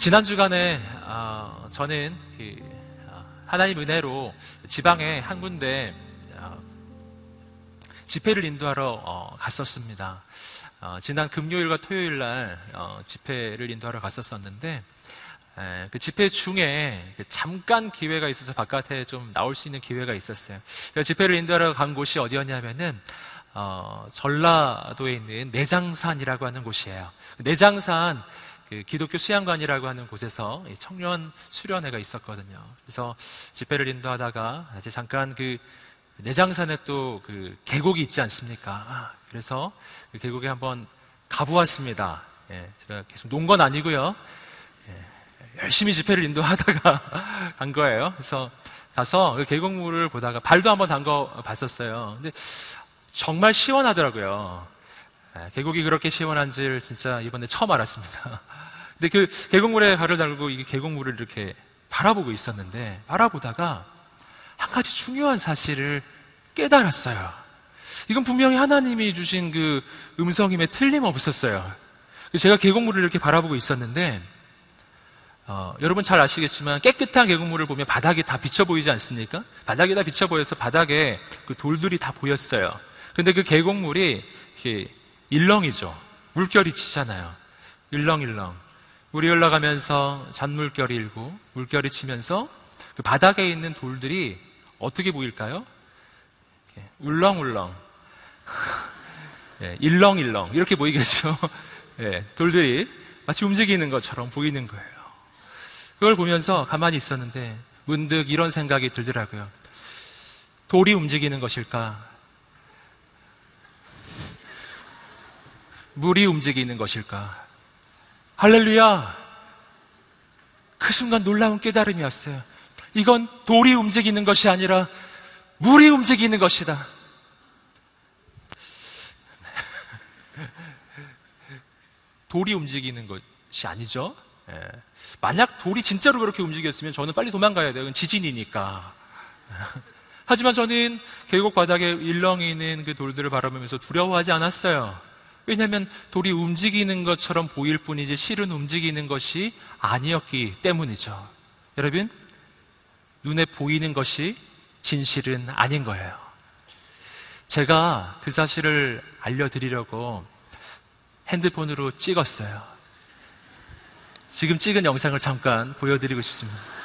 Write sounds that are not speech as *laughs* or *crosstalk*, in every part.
지난 주간에 어, 저는 그, 어, 하나님 은혜로 지방에 한 군데 어, 집회를 인도하러 어, 갔었습니다. 어, 지난 금요일과 토요일 날 어, 집회를 인도하러 갔었었는데 에, 그 집회 중에 그 잠깐 기회가 있어서 바깥에 좀 나올 수 있는 기회가 있었어요. 그 집회를 인도하러 간 곳이 어디였냐면은 어, 전라도에 있는 내장산이라고 하는 곳이에요. 내장산 그 기독교 수양관이라고 하는 곳에서 청년 수련회가 있었거든요. 그래서 집회를 인도하다가 이제 잠깐 그 내장산에 또 그 계곡이 있지 않습니까? 아, 그래서 그 계곡에 한번 가보았습니다. 예, 제가 계속 논 건 아니고요. 예, 열심히 집회를 인도하다가 *laughs* 간 거예요. 그래서 가서 그 계곡물을 보다가 발도 한번 담궈 봤었어요. 근데 정말 시원하더라고요. 예, 계곡이 그렇게 시원한지를 진짜 이번에 처음 알았습니다. *laughs* 근데 그 계곡물에 발을 달고 이 계곡물을 이렇게 바라보고 있었는데 바라보다가 한 가지 중요한 사실을 깨달았어요. 이건 분명히 하나님이 주신 그 음성임에 틀림없었어요. 제가 계곡물을 이렇게 바라보고 있었는데 어, 여러분 잘 아시겠지만 깨끗한 계곡물을 보면 바닥이 다 비쳐 보이지 않습니까? 바닥이 다 비쳐 보여서 바닥에 그 돌들이 다 보였어요. 근데 그 계곡물이 이렇게 일렁이죠. 물결이 치잖아요. 일렁일렁. 물이 올라가면서 잔물결이 일고 물결이 치면서 그 바닥에 있는 돌들이 어떻게 보일까요? 울렁울렁. *laughs* 예, 일렁일렁. 이렇게 보이겠죠? *laughs* 예, 돌들이 마치 움직이는 것처럼 보이는 거예요. 그걸 보면서 가만히 있었는데 문득 이런 생각이 들더라고요. 돌이 움직이는 것일까? 물이 움직이는 것일까? 할렐루야! 그 순간 놀라운 깨달음이 왔어요. 이건 돌이 움직이는 것이 아니라 물이 움직이는 것이다. 돌이 움직이는 것이 아니죠. 예. 만약 돌이 진짜로 그렇게 움직였으면 저는 빨리 도망가야 돼요. 지진이니까. 하지만 저는 계곡 바닥에 일렁이는 그 돌들을 바라보면서 두려워하지 않았어요. 왜냐하면 돌이 움직이는 것처럼 보일 뿐이지 실은 움직이는 것이 아니었기 때문이죠. 여러분, 눈에 보이는 것이 진실은 아닌 거예요. 제가 그 사실을 알려드리려고 핸드폰으로 찍었어요. 지금 찍은 영상을 잠깐 보여드리고 싶습니다.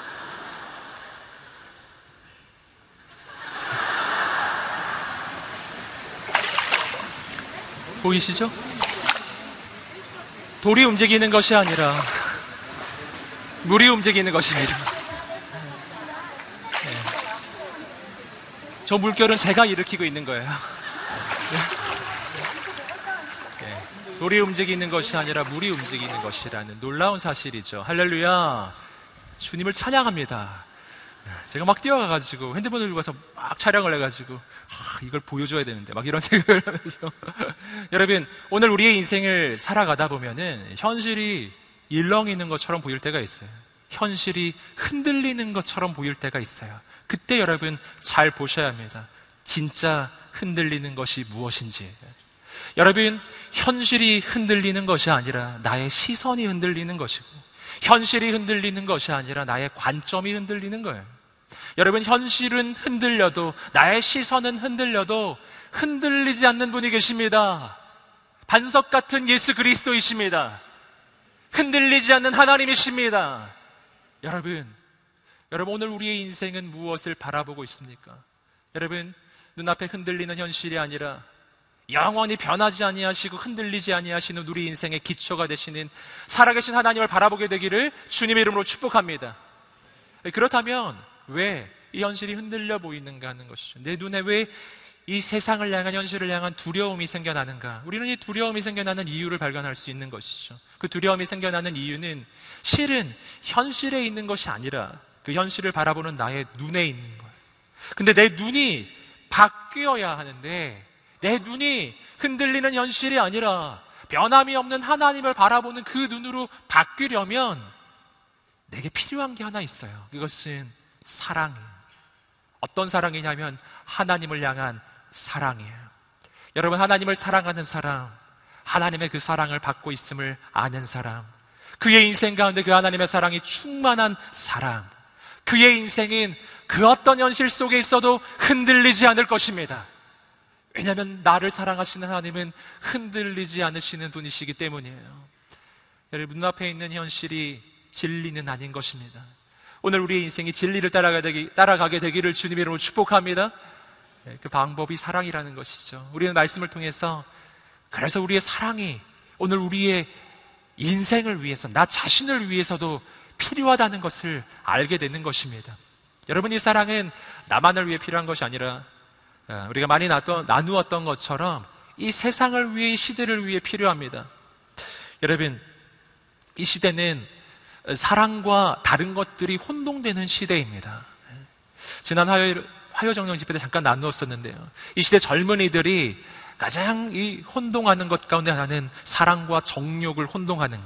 보이시죠? 돌이 움직이는 것이 아니라 물이 움직이는 것입니다. 네. 저 물결은 제가 일으키고 있는 거예요. 네. 네. 돌이 움직이는 것이 아니라 물이 움직이는 것이라는 놀라운 사실이죠. 할렐루야. 주님을 찬양합니다. 제가 막 뛰어가가지고 핸드폰을 들고 가서 막 촬영을 해가지고 아, 이걸 보여줘야 되는데 막 이런 *laughs* 생각을 하면서 여러분 오늘 우리의 인생을 살아가다 보면은 현실이 일렁이는 것처럼 보일 때가 있어요. 현실이 흔들리는 것처럼 보일 때가 있어요. 그때 여러분 잘 보셔야 합니다. 진짜 흔들리는 것이 무엇인지. 여러분 현실이 흔들리는 것이 아니라 나의 시선이 흔들리는 것이고 현실이 흔들리는 것이 아니라 나의 관점이 흔들리는 거예요. 여러분, 현실은 흔들려도, 나의 시선은 흔들려도, 흔들리지 않는 분이 계십니다. 반석 같은 예수 그리스도이십니다. 흔들리지 않는 하나님이십니다. 여러분, 여러분, 오늘 우리의 인생은 무엇을 바라보고 있습니까? 여러분, 눈앞에 흔들리는 현실이 아니라 영원히 변하지 아니하시고 흔들리지 아니하시는 우리 인생의 기초가 되시는 살아계신 하나님을 바라보게 되기를 주님의 이름으로 축복합니다. 그렇다면 왜 이 현실이 흔들려 보이는가 하는 것이죠. 내 눈에 왜 이 세상을 향한 현실을 향한 두려움이 생겨나는가? 우리는 이 두려움이 생겨나는 이유를 발견할 수 있는 것이죠. 그 두려움이 생겨나는 이유는 실은 현실에 있는 것이 아니라 그 현실을 바라보는 나의 눈에 있는 거예요. 근데 내 눈이 바뀌어야 하는데 내 눈이 흔들리는 현실이 아니라 변함이 없는 하나님을 바라보는 그 눈으로 바뀌려면 내게 필요한 게 하나 있어요. 이것은 사랑이에요. 어떤 사랑이냐면 하나님을 향한 사랑이에요. 여러분, 하나님을 사랑하는 사람, 하나님의 그 사랑을 받고 있음을 아는 사람, 그의 인생 가운데 그 하나님의 사랑이 충만한 사랑. 그의 인생은 그 어떤 현실 속에 있어도 흔들리지 않을 것입니다. 왜냐하면 나를 사랑하시는 하나님은 흔들리지 않으시는 분이시기 때문이에요. 여러분 눈앞에 있는 현실이 진리는 아닌 것입니다. 오늘 우리의 인생이 진리를 따라가게 되기를 주님의 이름으로 축복합니다. 네, 그 방법이 사랑이라는 것이죠. 우리는 말씀을 통해서 그래서 우리의 사랑이 오늘 우리의 인생을 위해서, 나 자신을 위해서도 필요하다는 것을 알게 되는 것입니다. 여러분, 이 사랑은 나만을 위해 필요한 것이 아니라 어, 우리가 많이 나누었던 것처럼 이 세상을 위해, 이 시대를 위해 필요합니다. 여러분, 이 시대는 사랑과 다른 것들이 혼동되는 시대입니다. 지난 화요일, 화요 정령 집회 때 잠깐 나누었었는데요. 이 시대 젊은이들이 가장 이 혼동하는 것 가운데 하나는 사랑과 정욕을 혼동하는.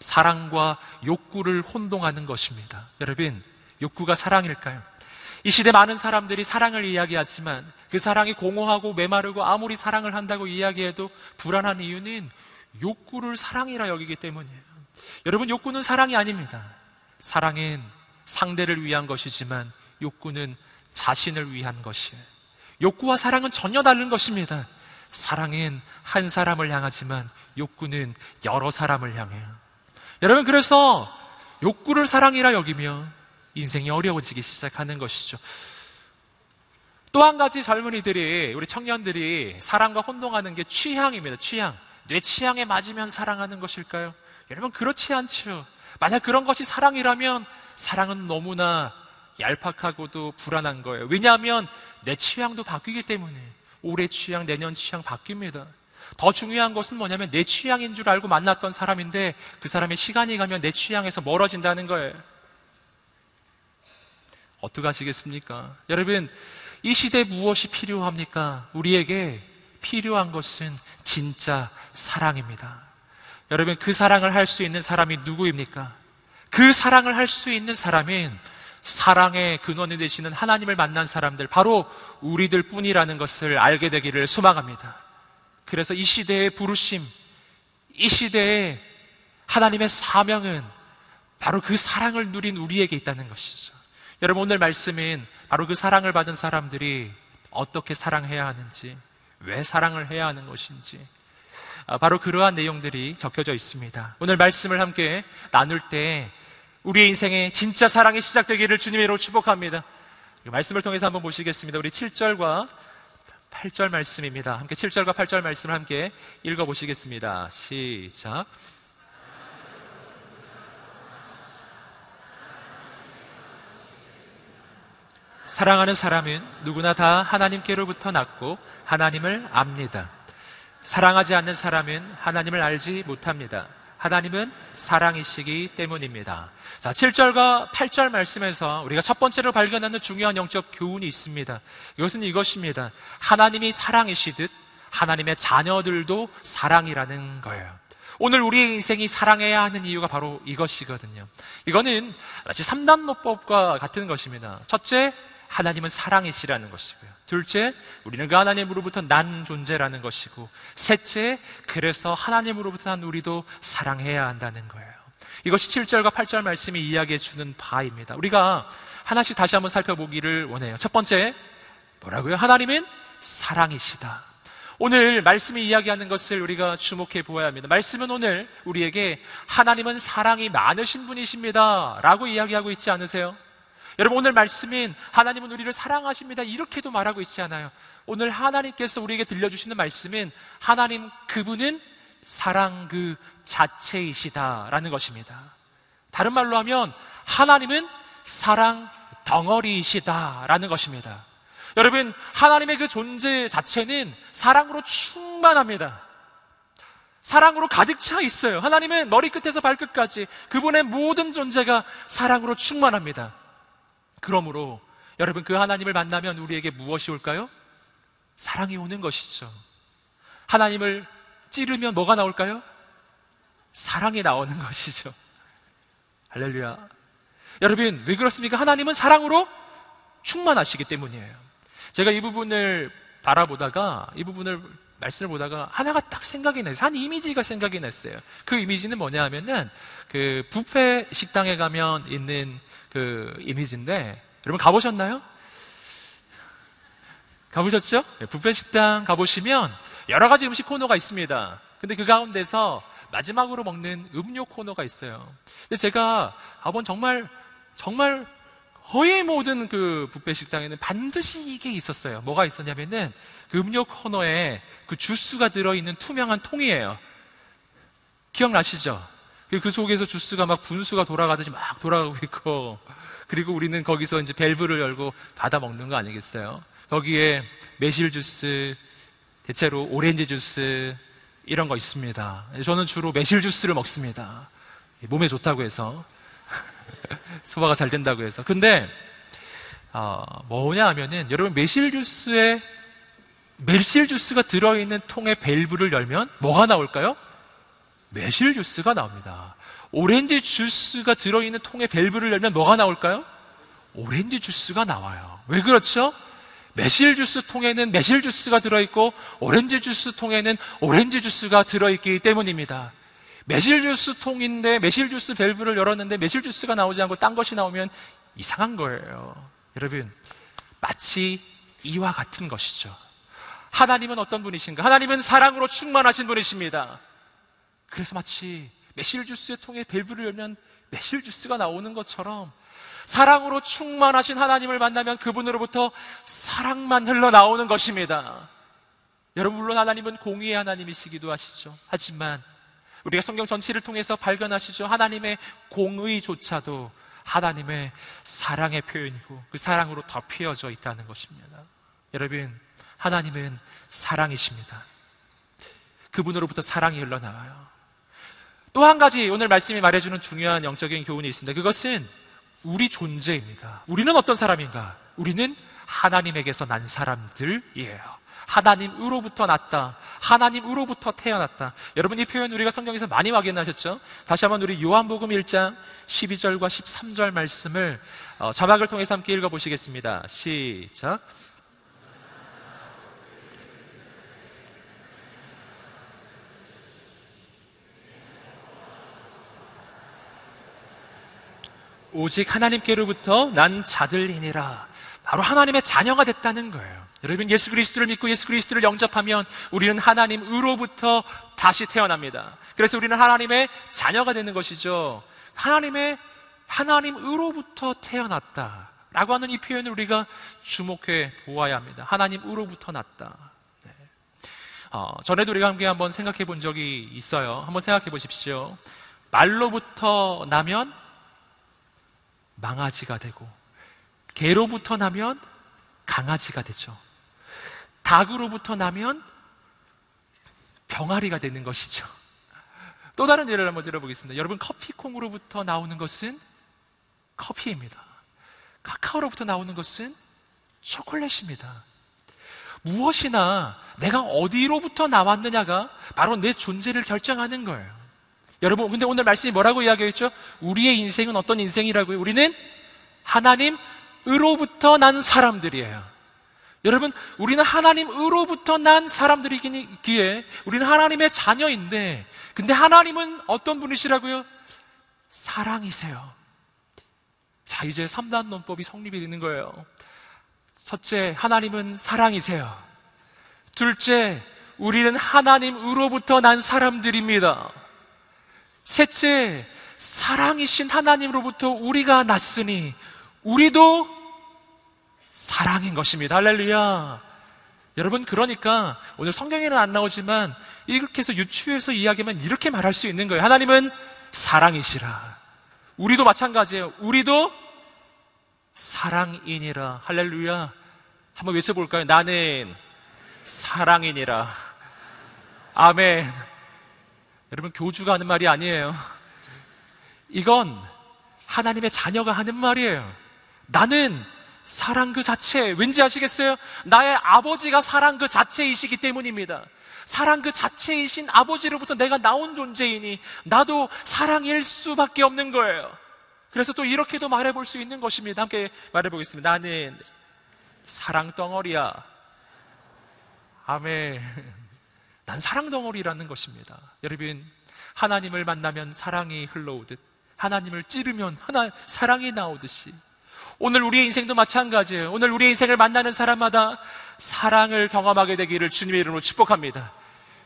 사랑과 욕구를 혼동하는 것입니다. 여러분, 욕구가 사랑일까요? 이 시대 많은 사람들이 사랑을 이야기하지만 그 사랑이 공허하고 메마르고 아무리 사랑을 한다고 이야기해도 불안한 이유는 욕구를 사랑이라 여기기 때문이에요. 여러분, 욕구는 사랑이 아닙니다. 사랑은 상대를 위한 것이지만 욕구는 자신을 위한 것이에요. 욕구와 사랑은 전혀 다른 것입니다. 사랑은 한 사람을 향하지만 욕구는 여러 사람을 향해요. 여러분, 그래서 욕구를 사랑이라 여기면 인생이 어려워지기 시작하는 것이죠. 또 한 가지 젊은이들이, 우리 청년들이 사랑과 혼동하는 게 취향입니다. 취향. 뇌 취향에 맞으면 사랑하는 것일까요? 여러분, 그렇지 않죠. 만약 그런 것이 사랑이라면 사랑은 너무나 얄팍하고도 불안한 거예요. 왜냐하면 내 취향도 바뀌기 때문에. 올해 취향, 내년 취향 바뀝니다. 더 중요한 것은 뭐냐면 내 취향인 줄 알고 만났던 사람인데 그 사람의 시간이 가면 내 취향에서 멀어진다는 거예요. 어떻게 하시겠습니까? 여러분, 이 시대에 무엇이 필요합니까? 우리에게 필요한 것은 진짜 사랑입니다. 여러분, 그 사랑을 할 수 있는 사람이 누구입니까? 그 사랑을 할 수 있는 사람은 사랑의 근원이 되시는 하나님을 만난 사람들, 바로 우리들 뿐이라는 것을 알게 되기를 소망합니다. 그래서 이 시대의 부르심, 이 시대의 하나님의 사명은 바로 그 사랑을 누린 우리에게 있다는 것이죠. 여러분, 오늘 말씀은 바로 그 사랑을 받은 사람들이 어떻게 사랑해야 하는지, 왜 사랑을 해야 하는 것인지, 아, 바로 그러한 내용들이 적혀져 있습니다. 오늘 말씀을 함께 나눌 때 우리의 인생에 진짜 사랑이 시작되기를 주님으로 축복합니다. 말씀을 통해서 한번 보시겠습니다. 우리 7절과 8절 말씀입니다. 함께 7절과 8절 말씀을 함께 읽어 보시겠습니다. 시작. 사랑하는 사람은 누구나 다 하나님께로부터 났고 하나님을 압니다. 사랑하지 않는 사람은 하나님을 알지 못합니다. 하나님은 사랑이시기 때문입니다. 자, 7절과 8절 말씀에서 우리가 첫 번째로 발견하는 중요한 영적 교훈이 있습니다. 이것은 이것입니다. 하나님이 사랑이시듯 하나님의 자녀들도 사랑이라는 거예요. 오늘 우리의 인생이 사랑해야 하는 이유가 바로 이것이거든요. 이거는 마치 3단노법과 같은 것입니다. 첫째, 하나님은 사랑이시라는 것이고요. 둘째, 우리는 그 하나님으로부터 난 존재라는 것이고, 셋째, 그래서 하나님으로부터 난 우리도 사랑해야 한다는 거예요. 이것이 7절과 8절 말씀이 이야기해 주는 바입니다. 우리가 하나씩 다시 한번 살펴보기를 원해요. 첫 번째, 뭐라고요? 하나님은 사랑이시다. 오늘 말씀이 이야기하는 것을 우리가 주목해 보아야 합니다. 말씀은 오늘 우리에게 하나님은 사랑이 많으신 분이십니다. 라고 이야기하고 있지 않으세요? 여러분 오늘 말씀인 하나님은 우리를 사랑하십니다. 이렇게도 말하고 있지 않아요. 오늘 하나님께서 우리에게 들려주시는 말씀은 하나님 그분은 사랑 그 자체이시다라는 것입니다. 다른 말로 하면 하나님은 사랑 덩어리이시다라는 것입니다. 여러분 하나님의 그 존재 자체는 사랑으로 충만합니다. 사랑으로 가득 차 있어요. 하나님은 머리끝에서 발끝까지 그분의 모든 존재가 사랑으로 충만합니다. 그러므로 여러분 그 하나님을 만나면 우리에게 무엇이 올까요? 사랑이 오는 것이죠. 하나님을 찌르면 뭐가 나올까요? 사랑이 나오는 것이죠. 할렐루야. 여러분, 왜 그렇습니까? 하나님은 사랑으로 충만하시기 때문이에요. 제가 이 부분을 바라보다가 이 부분을 말씀을 보다가 하나가 딱 생각이 났어요. 한 이미지가 생각이 났어요. 그 이미지는 뭐냐 하면은 그 뷔페 식당에 가면 있는 그 이미지인데 여러분 가보셨나요? 가보셨죠? 네, 뷔페 식당 가보시면 여러 가지 음식 코너가 있습니다. 근데 그 가운데서 마지막으로 먹는 음료 코너가 있어요. 근데 제가 가본 정말 정말 거의 모든 그 뷔페 식당에는 반드시 이게 있었어요. 뭐가 있었냐면은 그 음료 코너에 그 주스가 들어있는 투명한 통이에요. 기억나시죠? 그 속에서 주스가 막 분수가 돌아가듯이 막 돌아가고 있고, 그리고 우리는 거기서 이제 밸브를 열고 받아 먹는 거 아니겠어요? 거기에 매실 주스, 대체로 오렌지 주스, 이런 거 있습니다. 저는 주로 매실 주스를 먹습니다. 몸에 좋다고 해서. *laughs* 소화가 잘 된다고 해서. 근데, 어, 뭐냐 하면은, 여러분 매실 주스에, 매실 주스가 들어있는 통에 밸브를 열면 뭐가 나올까요? 매실 주스가 나옵니다. 오렌지 주스가 들어있는 통에 밸브를 열면 뭐가 나올까요? 오렌지 주스가 나와요. 왜 그렇죠? 매실 주스 통에는 매실 주스가 들어있고 오렌지 주스 통에는 오렌지 주스가 들어있기 때문입니다. 매실 주스 통인데 매실 주스 밸브를 열었는데 매실 주스가 나오지 않고 딴 것이 나오면 이상한 거예요. 여러분, 마치 이와 같은 것이죠. 하나님은 어떤 분이신가? 하나님은 사랑으로 충만하신 분이십니다. 그래서 마치 매실 주스의 통에 밸브를 열면 매실 주스가 나오는 것처럼 사랑으로 충만하신 하나님을 만나면 그분으로부터 사랑만 흘러나오는 것입니다. 여러분, 물론 하나님은 공의의 하나님이시기도 하시죠. 하지만 우리가 성경 전체를 통해서 발견하시죠. 하나님의 공의조차도 하나님의 사랑의 표현이고 그 사랑으로 덮여져 있다는 것입니다. 여러분, 하나님은 사랑이십니다. 그분으로부터 사랑이 흘러나와요. 또 한 가지 오늘 말씀이 말해주는 중요한 영적인 교훈이 있습니다. 그것은 우리 존재입니다. 우리는 어떤 사람인가? 우리는 하나님에게서 난 사람들이에요. 하나님으로부터 났다. 하나님으로부터 태어났다. 여러분 이 표현 우리가 성경에서 많이 확인하셨죠? 다시 한번 우리 요한복음 1장 12절과 13절 말씀을 어, 자막을 통해서 함께 읽어보시겠습니다. 시작. 오직 하나님께로부터 난 자들이니라. 바로 하나님의 자녀가 됐다는 거예요. 여러분 예수 그리스도를 믿고 예수 그리스도를 영접하면 우리는 하나님 으로부터 다시 태어납니다. 그래서 우리는 하나님의 자녀가 되는 것이죠. 하나님의 하나님으로부터 태어났다 라고 하는 이 표현을 우리가 주목해 보아야 합니다. 하나님으로부터 났다. 네. 어, 전에도 우리가 함께 한번 생각해 본 적이 있어요. 한번 생각해 보십시오. 말로부터 나면 망아지가 되고 개로부터 나면 강아지가 되죠. 닭으로부터 나면 병아리가 되는 것이죠. 또 다른 예를 한번 들어보겠습니다. 여러분 커피콩으로부터 나오는 것은 커피입니다. 카카오로부터 나오는 것은 초콜릿입니다. 무엇이나 내가 어디로부터 나왔느냐가 바로 내 존재를 결정하는 거예요. 여러분, 근데 오늘 말씀이 뭐라고 이야기했죠? 우리의 인생은 어떤 인생이라고요? 우리는 하나님으로부터 난 사람들이에요. 여러분, 우리는 하나님으로부터 난 사람들이기에 우리는 하나님의 자녀인데, 근데 하나님은 어떤 분이시라고요? 사랑이세요. 자, 이제 3단 논법이 성립이 되는 거예요. 첫째, 하나님은 사랑이세요. 둘째, 우리는 하나님으로부터 난 사람들입니다. 셋째, 사랑이신 하나님으로부터 우리가 났으니, 우리도 사랑인 것입니다. 할렐루야. 여러분, 그러니까 오늘 성경에는 안 나오지만 이렇게 해서 유추해서 이야기하면 이렇게 말할 수 있는 거예요. 하나님은 사랑이시라. 우리도 마찬가지예요. 우리도 사랑이니라. 할렐루야. 한번 외쳐볼까요? 나는 사랑이니라. 아멘. 여러분, 교주가 하는 말이 아니에요. 이건 하나님의 자녀가 하는 말이에요. 나는 사랑 그 자체, 왠지 아시겠어요? 나의 아버지가 사랑 그 자체이시기 때문입니다. 사랑 그 자체이신 아버지로부터 내가 나온 존재이니 나도 사랑일 수밖에 없는 거예요. 그래서 또 이렇게도 말해볼 수 있는 것입니다. 함께 말해보겠습니다. 나는 사랑 덩어리야. 아멘. 난 사랑 덩어리라는 것입니다. 여러분, 하나님을 만나면 사랑이 흘러오듯 하나님을 찌르면 하나 사랑이 나오듯이 오늘 우리의 인생도 마찬가지예요. 오늘 우리의 인생을 만나는 사람마다 사랑을 경험하게 되기를 주님의 이름으로 축복합니다.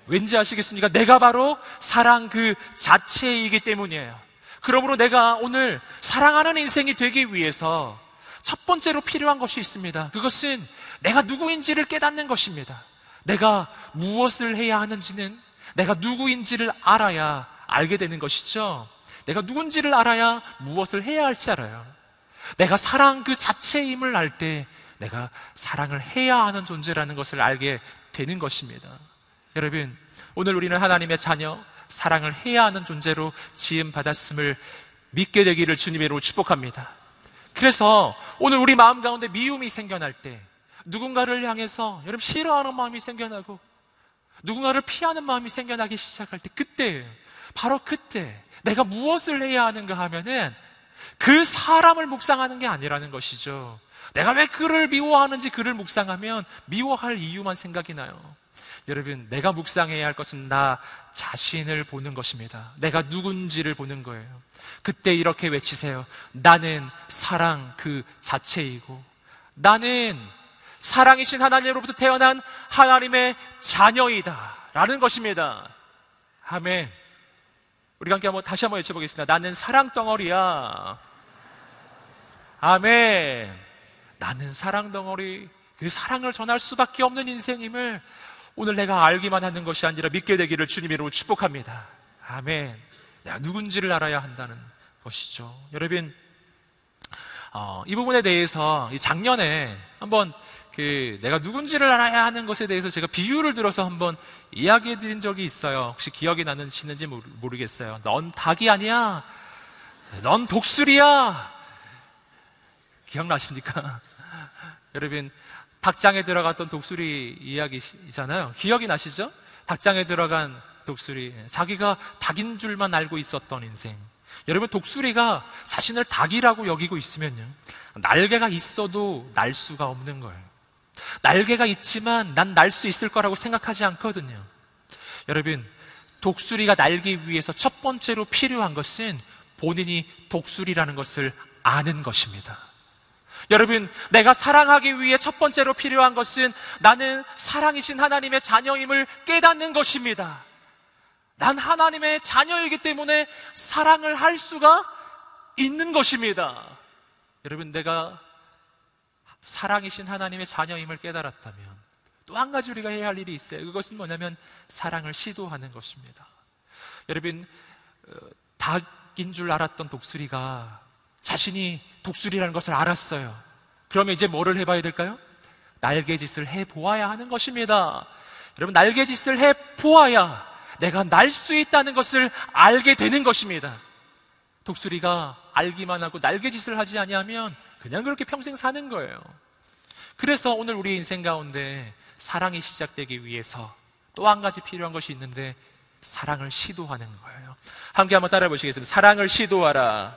왠지 아시겠습니까? 내가 바로 사랑 그 자체이기 때문이에요. 그러므로 내가 오늘 사랑하는 인생이 되기 위해서 첫 번째로 필요한 것이 있습니다. 그것은 내가 누구인지를 깨닫는 것입니다. 내가 무엇을 해야 하는지는 내가 누구인지를 알아야 알게 되는 것이죠. 내가 누군지를 알아야 무엇을 해야 할지 알아요. 내가 사랑 그 자체임을 알 때 내가 사랑을 해야 하는 존재라는 것을 알게 되는 것입니다. 여러분, 오늘 우리는 하나님의 자녀, 사랑을 해야 하는 존재로 지음 받았음을 믿게 되기를 주님으로 축복합니다. 그래서 오늘 우리 마음 가운데 미움이 생겨날 때 누군가를 향해서 여러분 싫어하는 마음이 생겨나고 누군가를 피하는 마음이 생겨나기 시작할 때 그때 바로 그때 내가 무엇을 해야 하는가 하면은 그 사람을 묵상하는 게 아니라는 것이죠. 내가 왜 그를 미워하는지 그를 묵상하면 미워할 이유만 생각이 나요. 여러분, 내가 묵상해야 할 것은 나 자신을 보는 것입니다. 내가 누군지를 보는 거예요. 그때 이렇게 외치세요. 나는 사랑 그 자체이고, 나는 사랑이신 하나님으로부터 태어난 하나님의 자녀이다. 라는 것입니다. 아멘. 우리가 함께 한번 다시 한번 외쳐보겠습니다. 나는 사랑 덩어리야. 아멘. 나는 사랑 덩어리. 그 사랑을 전할 수밖에 없는 인생임을 오늘 내가 알기만 하는 것이 아니라 믿게 되기를 주님으로 축복합니다. 아멘. 내가 누군지를 알아야 한다는 것이죠. 여러분, 어, 이 부분에 대해서 작년에 한번 그 내가 누군지를 알아야 하는 것에 대해서 제가 비유를 들어서 한번 이야기해 드린 적이 있어요. 혹시 기억이 나시는지 모르겠어요. 넌 닭이 아니야. 넌 독수리야. 기억나십니까? *laughs* 여러분, 닭장에 들어갔던 독수리 이야기잖아요. 기억이 나시죠? 닭장에 들어간 독수리. 자기가 닭인 줄만 알고 있었던 인생. 여러분, 독수리가 자신을 닭이라고 여기고 있으면요. 날개가 있어도 날 수가 없는 거예요. 날개가 있지만 난 날 수 있을 거라고 생각하지 않거든요. 여러분, 독수리가 날기 위해서 첫 번째로 필요한 것은 본인이 독수리라는 것을 아는 것입니다. 여러분, 내가 사랑하기 위해 첫 번째로 필요한 것은 나는 사랑이신 하나님의 자녀임을 깨닫는 것입니다. 난 하나님의 자녀이기 때문에 사랑을 할 수가 있는 것입니다. 여러분, 내가 사랑이신 하나님의 자녀임을 깨달았다면 또 한 가지 우리가 해야 할 일이 있어요. 그것은 뭐냐면 사랑을 시도하는 것입니다. 여러분, 어, 닭인 줄 알았던 독수리가 자신이 독수리라는 것을 알았어요. 그러면 이제 뭐를 해봐야 될까요? 날개짓을 해보아야 하는 것입니다. 여러분, 날개짓을 해보아야 내가 날 수 있다는 것을 알게 되는 것입니다. 독수리가 알기만 하고 날개짓을 하지 아니하면 그냥 그렇게 평생 사는 거예요. 그래서 오늘 우리 인생 가운데 사랑이 시작되기 위해서 또 한 가지 필요한 것이 있는데 사랑을 시도하는 거예요. 함께 한번 따라 보시겠습니다. 사랑을 시도하라.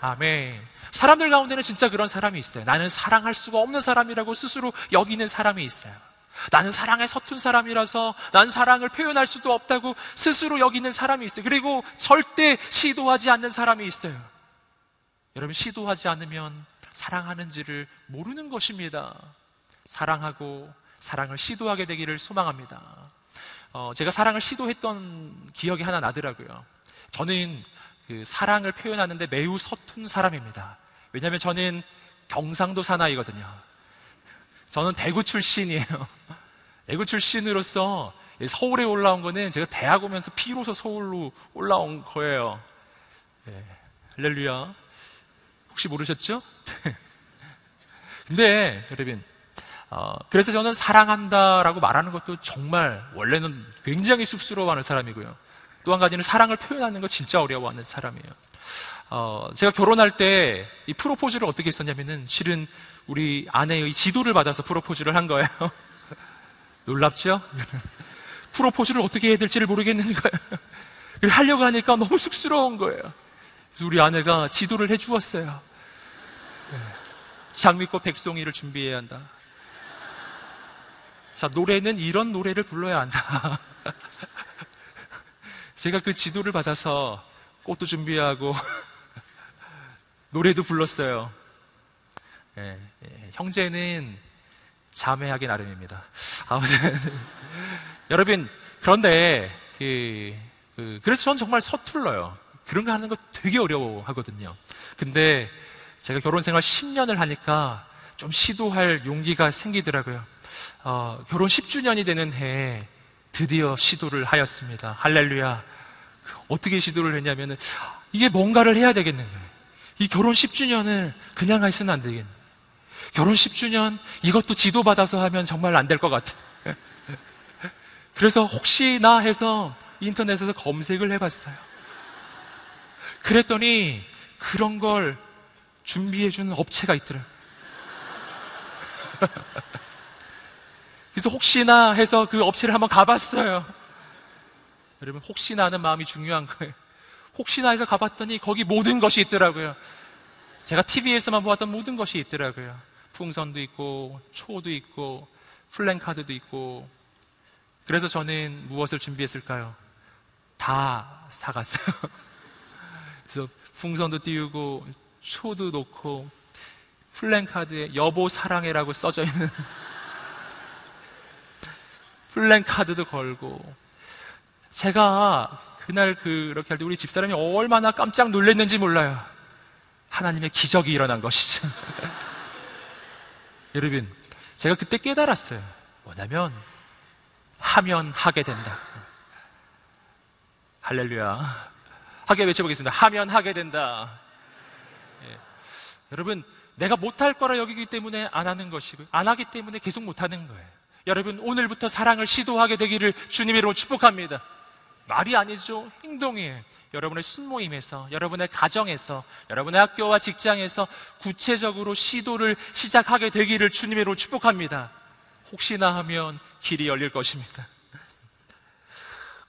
아멘. 사람들 가운데는 진짜 그런 사람이 있어요. 나는 사랑할 수가 없는 사람이라고 스스로 여기는 사람이 있어요. 나는 사랑에 서툰 사람이라서 난 사랑을 표현할 수도 없다고 스스로 여기는 사람이 있어요. 그리고 절대 시도하지 않는 사람이 있어요. 여러분, 시도하지 않으면 사랑하는지를 모르는 것입니다. 사랑하고 사랑을 시도하게 되기를 소망합니다. 어, 제가 사랑을 시도했던 기억이 하나 나더라고요. 저는 그 사랑을 표현하는데 매우 서툰 사람입니다. 왜냐하면 저는 경상도 사나이거든요. 저는 대구 출신이에요. *laughs* 대구 출신으로서 서울에 올라온 거는 제가 대학 오면서 피로서 서울로 올라온 거예요. 네. 할렐루야. 혹시 모르셨죠? *laughs* 근데 여러분, 어, 그래서 저는 사랑한다라고 말하는 것도 정말 원래는 굉장히 쑥스러워하는 사람이고요. 또 한 가지는 사랑을 표현하는 거 진짜 어려워하는 사람이에요. 어, 제가 결혼할 때 이 프로포즈를 어떻게 했었냐면은 실은 우리 아내의 지도를 받아서 프로포즈를 한 거예요. *laughs* 놀랍죠? *laughs* 프로포즈를 어떻게 해야 될지를 모르겠는 거예요. 하려고 하니까 너무 쑥스러운 거예요. 그래서 우리 아내가 지도를 해 주었어요. 네. 장미꽃 백송이를 준비해야 한다. 자, 노래는 이런 노래를 불러야 한다. *laughs* 제가 그 지도를 받아서 꽃도 준비하고 *laughs* 노래도 불렀어요. 예, 예, 형제는 자매하기 나름입니다. 아무튼 *laughs* 여러분 그런데 그, 그, 래서 저는 정말 서툴러요. 그런 거 하는 거 되게 어려워하거든요. 근데 제가 결혼 생활 10년을 하니까 좀 시도할 용기가 생기더라고요. 어, 결혼 10주년이 되는 해에 드디어 시도를 하였습니다. 할렐루야. 어떻게 시도를 했냐면은 이게 뭔가를 해야 되겠는 거예요. 이 결혼 10주년을 그냥 하시면 안 되겠네. 결혼 10주년 이것도 지도받아서 하면 정말 안 될 것 같아. *laughs* 그래서 혹시나 해서 인터넷에서 검색을 해봤어요. 그랬더니 그런 걸 준비해주는 업체가 있더라고요. *laughs* 그래서 혹시나 해서 그 업체를 한번 가봤어요. 여러분, 혹시나 하는 마음이 중요한 거예요. 혹시나 해서 가봤더니 거기 모든 것이 있더라고요. 제가 TV에서만 보았던 모든 것이 있더라고요. 풍선도 있고, 초도 있고, 플랜카드도 있고. 그래서 저는 무엇을 준비했을까요? 다 사갔어요. *laughs* 그래서 풍선도 띄우고, 초도 놓고, 플랜카드에 여보 사랑해라고 써져 있는 *laughs* 플랜카드도 걸고 제가 그날 그렇게 할 때 우리 집사람이 얼마나 깜짝 놀랐는지 몰라요. 하나님의 기적이 일어난 것이죠. *laughs* 여러분, 제가 그때 깨달았어요. 뭐냐면 하면 하게 된다. 할렐루야. 하게 외쳐보겠습니다. 하면 하게 된다. 예. 여러분, 내가 못할 거라 여기기 때문에 안 하는 것이고, 안 하기 때문에 계속 못하는 거예요. 여러분, 오늘부터 사랑을 시도하게 되기를 주님의 이름으로 축복합니다. 말이 아니죠. 행동이에요. 여러분의 순모임에서, 여러분의 가정에서, 여러분의 학교와 직장에서 구체적으로 시도를 시작하게 되기를 주님의 이름으로 축복합니다. 혹시나 하면 길이 열릴 것입니다.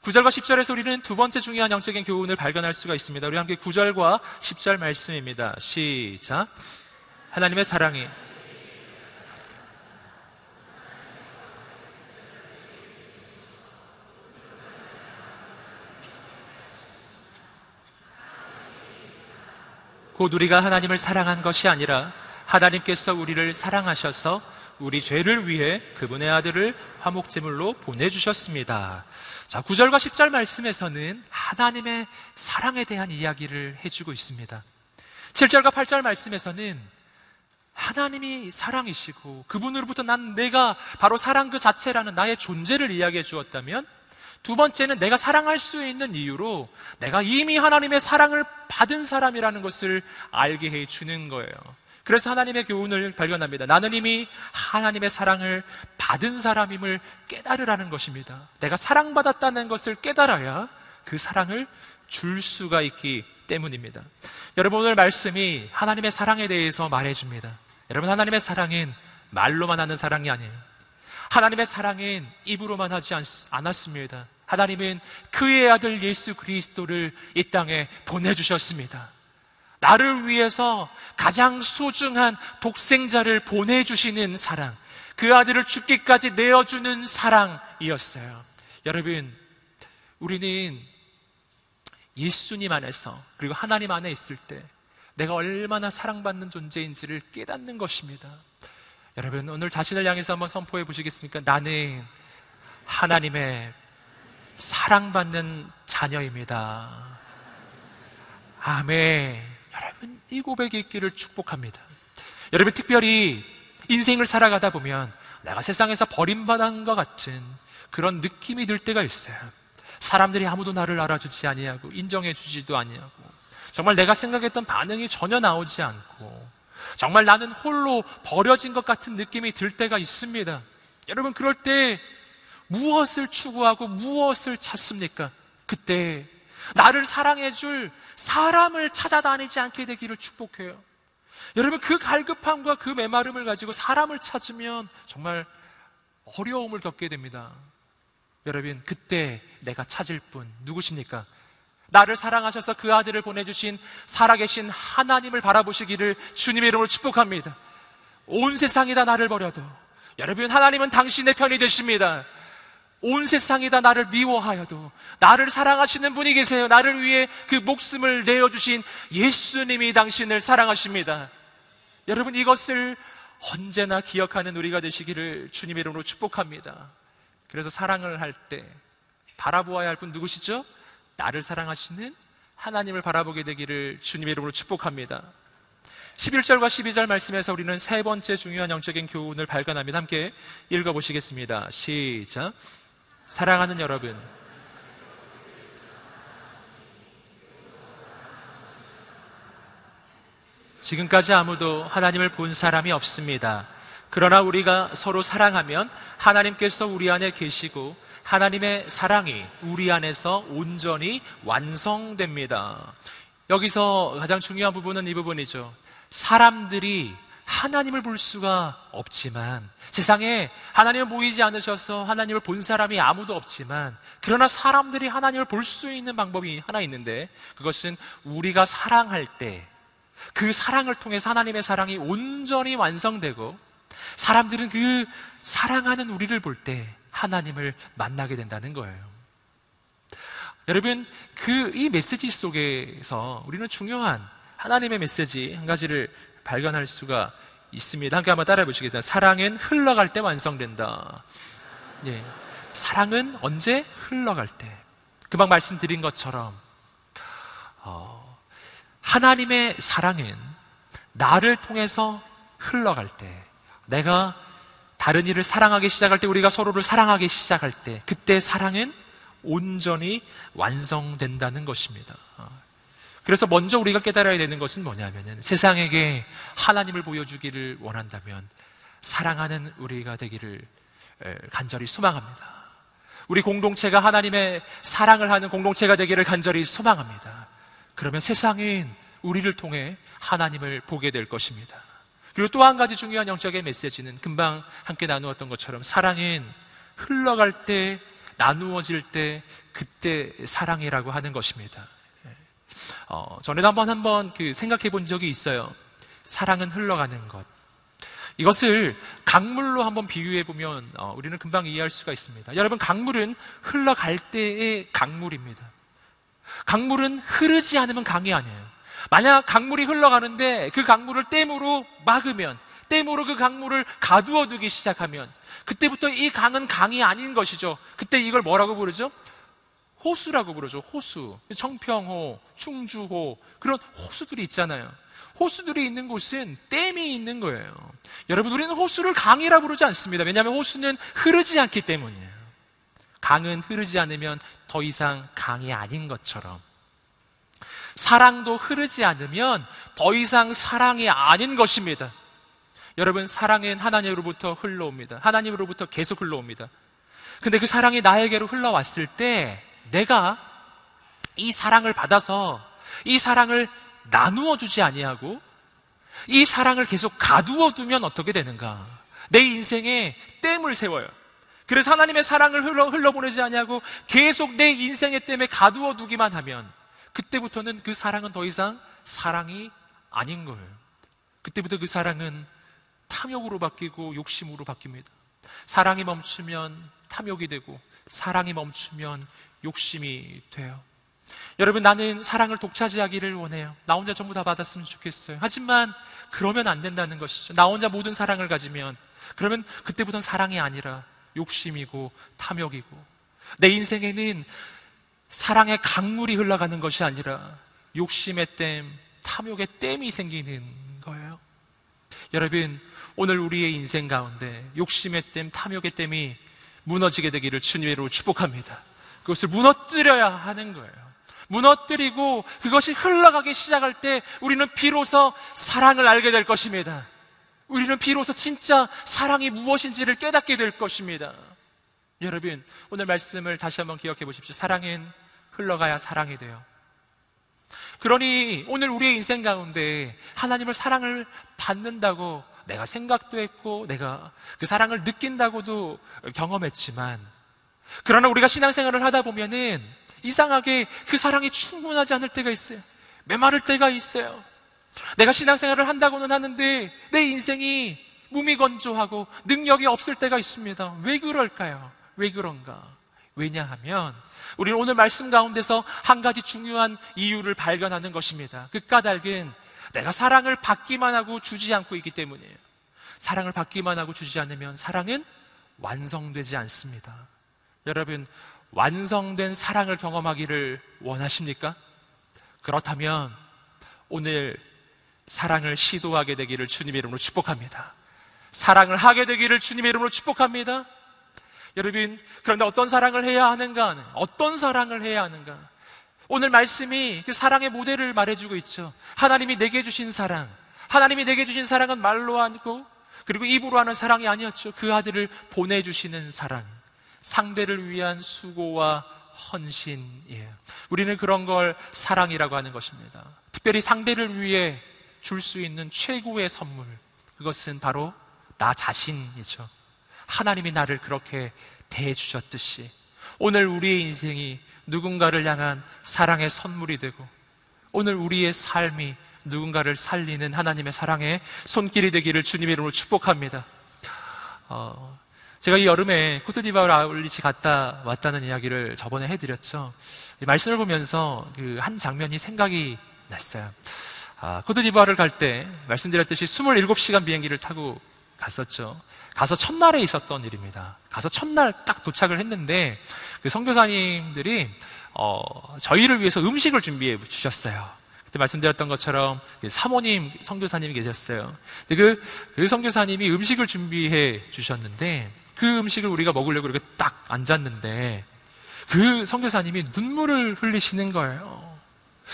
9절과 10절에서 우리는 두 번째 중요한 영적인 교훈을 발견할 수가 있습니다. 우리 함께 9절과 10절 말씀입니다. 시작. 하나님의 사랑이 곧 우리가 하나님을 사랑한 것이 아니라 하나님께서 우리를 사랑하셔서 우리 죄를 위해 그분의 아들을 화목제물로 보내주셨습니다. 자, 9절과 10절 말씀에서는 하나님의 사랑에 대한 이야기를 해주고 있습니다. 7절과 8절 말씀에서는 하나님이 사랑이시고 그분으로부터 난 내가 바로 사랑 그 자체라는 나의 존재를 이야기해 주었다면 두 번째는 내가 사랑할 수 있는 이유로 내가 이미 하나님의 사랑을 받은 사람이라는 것을 알게 해 주는 거예요. 그래서 하나님의 교훈을 발견합니다. 나는 이미 하나님의 사랑을 받은 사람임을 깨달으라는 것입니다. 내가 사랑받았다는 것을 깨달아야 그 사랑을 줄 수가 있기 때문입니다. 여러분 오늘 말씀이 하나님의 사랑에 대해서 말해줍니다. 여러분 하나님의 사랑은 말로만 하는 사랑이 아니에요. 하나님의 사랑은 입으로만 하지 않았습니다. 하나님은 그의 아들 예수 그리스도를 이 땅에 보내주셨습니다. 나를 위해서 가장 소중한 독생자를 보내주시는 사랑, 그 아들을 죽기까지 내어주는 사랑이었어요. 여러분, 우리는 예수님 안에서, 그리고 하나님 안에 있을 때, 내가 얼마나 사랑받는 존재인지를 깨닫는 것입니다. 여러분, 오늘 자신을 향해서 한번 선포해 보시겠습니까? 나는 하나님의 사랑받는 자녀입니다. 아멘. 여러분, 이 고백이 있기를 축복합니다. 여러분, 특별히 인생을 살아가다 보면 내가 세상에서 버림받은 것 같은 그런 느낌이 들 때가 있어요. 사람들이 아무도 나를 알아주지 아니하고 인정해 주지도 아니하고 정말 내가 생각했던 반응이 전혀 나오지 않고 정말 나는 홀로 버려진 것 같은 느낌이 들 때가 있습니다. 여러분 그럴 때 무엇을 추구하고 무엇을 찾습니까? 그때 나를 사랑해 줄 사람을 찾아다니지 않게 되기를 축복해요. 여러분 그 갈급함과 그 메마름을 가지고 사람을 찾으면 정말 어려움을 겪게 됩니다. 여러분 그때 내가 찾을 분 누구십니까? 나를 사랑하셔서 그 아들을 보내주신 살아계신 하나님을 바라보시기를 주님의 이름으로 축복합니다. 온 세상이 다 나를 버려도 여러분, 하나님은 당신의 편이 되십니다. 온 세상이 다 나를 미워하여도 나를 사랑하시는 분이 계세요. 나를 위해 그 목숨을 내어주신 예수님이 당신을 사랑하십니다. 여러분, 이것을 언제나 기억하는 우리가 되시기를 주님의 이름으로 축복합니다. 그래서 사랑을 할 때 바라보아야 할 분 누구시죠? 나를 사랑하시는 하나님을 바라보게 되기를 주님의 이름으로 축복합니다. 11절과 12절 말씀에서 우리는 세 번째 중요한 영적인 교훈을 발견합니다. 함께 읽어보시겠습니다. 시작. 사랑하는 여러분. 지금까지 아무도 하나님을 본 사람이 없습니다. 그러나 우리가 서로 사랑하면 하나님께서 우리 안에 계시고 하나님의 사랑이 우리 안에서 온전히 완성됩니다. 여기서 가장 중요한 부분은 이 부분이죠. 사람들이 하나님을 볼 수가 없지만 세상에 하나님을 보이지 않으셔서 하나님을 본 사람이 아무도 없지만 그러나 사람들이 하나님을 볼 수 있는 방법이 하나 있는데 그것은 우리가 사랑할 때 그 사랑을 통해서 하나님의 사랑이 온전히 완성되고 사람들은 그 사랑하는 우리를 볼 때 하나님을 만나게 된다는 거예요. 여러분, 그 이 메시지 속에서 우리는 중요한 하나님의 메시지 한 가지를 발견할 수가 있습니다. 함께 한번 따라해 보시겠어요? 사랑은 흘러갈 때 완성된다. 예. 사랑은 언제 흘러갈 때. 금방 말씀드린 것처럼 어, 하나님의 사랑은 나를 통해서 흘러갈 때, 내가 다른 일을 사랑하기 시작할 때, 우리가 서로를 사랑하기 시작할 때, 그때 사랑은 온전히 완성된다는 것입니다. 그래서 먼저 우리가 깨달아야 되는 것은 뭐냐면은 세상에게 하나님을 보여주기를 원한다면 사랑하는 우리가 되기를 간절히 소망합니다. 우리 공동체가 하나님의 사랑을 하는 공동체가 되기를 간절히 소망합니다. 그러면 세상은 우리를 통해 하나님을 보게 될 것입니다. 그리고 또 한 가지 중요한 영적인 메시지는 금방 함께 나누었던 것처럼 사랑은 흘러갈 때, 나누어질 때, 그때 사랑이라고 하는 것입니다. 어, 전에도 한번 한번 그 생각해 본 적이 있어요. 사랑은 흘러가는 것. 이것을 강물로 한번 비유해 보면 어, 우리는 금방 이해할 수가 있습니다. 여러분 강물은 흘러갈 때의 강물입니다. 강물은 흐르지 않으면 강이 아니에요. 만약 강물이 흘러가는데 그 강물을 댐으로 막으면 댐으로 그 강물을 가두어 두기 시작하면 그때부터 이 강은 강이 아닌 것이죠. 그때 이걸 뭐라고 부르죠? 호수라고 부르죠. 호수. 청평호, 충주호 그런 호수들이 있잖아요. 호수들이 있는 곳은 댐이 있는 거예요. 여러분 우리는 호수를 강이라 부르지 않습니다. 왜냐하면 호수는 흐르지 않기 때문이에요. 강은 흐르지 않으면 더 이상 강이 아닌 것처럼 사랑도 흐르지 않으면 더 이상 사랑이 아닌 것입니다. 여러분 사랑은 하나님으로부터 흘러옵니다. 하나님으로부터 계속 흘러옵니다. 근데 그 사랑이 나에게로 흘러왔을 때 내가 이 사랑을 받아서 이 사랑을 나누어 주지 아니하고 이 사랑을 계속 가두어 두면 어떻게 되는가? 내 인생에 댐을 세워요. 그래서 하나님의 사랑을 흘러, 흘러보내지 아니하고 계속 내 인생의 댐에 가두어 두기만 하면 그때부터는 그 사랑은 더 이상 사랑이 아닌 거예요. 그때부터 그 사랑은 탐욕으로 바뀌고 욕심으로 바뀝니다. 사랑이 멈추면 탐욕이 되고 사랑이 멈추면 욕심이 돼요. 여러분, 나는 사랑을 독차지하기를 원해요. 나 혼자 전부 다 받았으면 좋겠어요. 하지만 그러면 안 된다는 것이죠. 나 혼자 모든 사랑을 가지면 그러면 그때부터는 사랑이 아니라 욕심이고 탐욕이고 내 인생에는 사랑의 강물이 흘러가는 것이 아니라 욕심의 댐, 탐욕의 댐이 생기는 거예요. 여러분, 오늘 우리의 인생 가운데 욕심의 댐, 탐욕의 댐이 무너지게 되기를 주님으로 축복합니다. 그것을 무너뜨려야 하는 거예요. 무너뜨리고 그것이 흘러가기 시작할 때 우리는 비로소 사랑을 알게 될 것입니다. 우리는 비로소 진짜 사랑이 무엇인지를 깨닫게 될 것입니다. 여러분, 오늘 말씀을 다시 한번 기억해 보십시오. 사랑은 흘러가야 사랑이 돼요. 그러니 오늘 우리의 인생 가운데 하나님을 사랑을 받는다고 내가 생각도 했고 내가 그 사랑을 느낀다고도 경험했지만 그러나 우리가 신앙생활을 하다 보면은 이상하게 그 사랑이 충분하지 않을 때가 있어요. 메마를 때가 있어요. 내가 신앙생활을 한다고는 하는데 내 인생이 몸이 건조하고 능력이 없을 때가 있습니다. 왜 그럴까요? 왜 그런가? 왜냐하면 우리는 오늘 말씀 가운데서 한 가지 중요한 이유를 발견하는 것입니다. 그 까닭은 내가 사랑을 받기만 하고 주지 않고 있기 때문이에요. 사랑을 받기만 하고 주지 않으면 사랑은 완성되지 않습니다. 여러분, 완성된 사랑을 경험하기를 원하십니까? 그렇다면 오늘 사랑을 시도하게 되기를 주님의 이름으로 축복합니다. 사랑을 하게 되기를 주님의 이름으로 축복합니다. 여러분, 그런데 어떤 사랑을 해야 하는가? 어떤 사랑을 해야 하는가? 오늘 말씀이 그 사랑의 모델을 말해주고 있죠. 하나님이 내게 주신 사랑. 하나님이 내게 주신 사랑은 말로 하고, 그리고 입으로 하는 사랑이 아니었죠. 그 아들을 보내주시는 사랑. 상대를 위한 수고와 헌신이에요. 우리는 그런 걸 사랑이라고 하는 것입니다. 특별히 상대를 위해 줄 수 있는 최고의 선물. 그것은 바로 나 자신이죠. 하나님이 나를 그렇게 대해주셨듯이 오늘 우리의 인생이 누군가를 향한 사랑의 선물이 되고 오늘 우리의 삶이 누군가를 살리는 하나님의 사랑의 손길이 되기를 주님의 이름으로 축복합니다. 어, 제가 이 여름에 코트디바르 아울리치 갔다 왔다는 이야기를 저번에 해드렸죠. 말씀을 보면서 그 한 장면이 생각이 났어요. 아, 코트디바르를 갈 때 말씀드렸듯이 27시간 비행기를 타고 갔었죠. 가서 첫날에 있었던 일입니다. 가서 첫날 딱 도착을 했는데 그 선교사님들이 어, 저희를 위해서 음식을 준비해 주셨어요. 그때 말씀드렸던 것처럼 그 사모님 선교사님이 계셨어요. 그, 그 선교사님이 음식을 준비해 주셨는데 그 음식을 우리가 먹으려고 이렇게 딱 앉았는데 그 선교사님이 눈물을 흘리시는 거예요.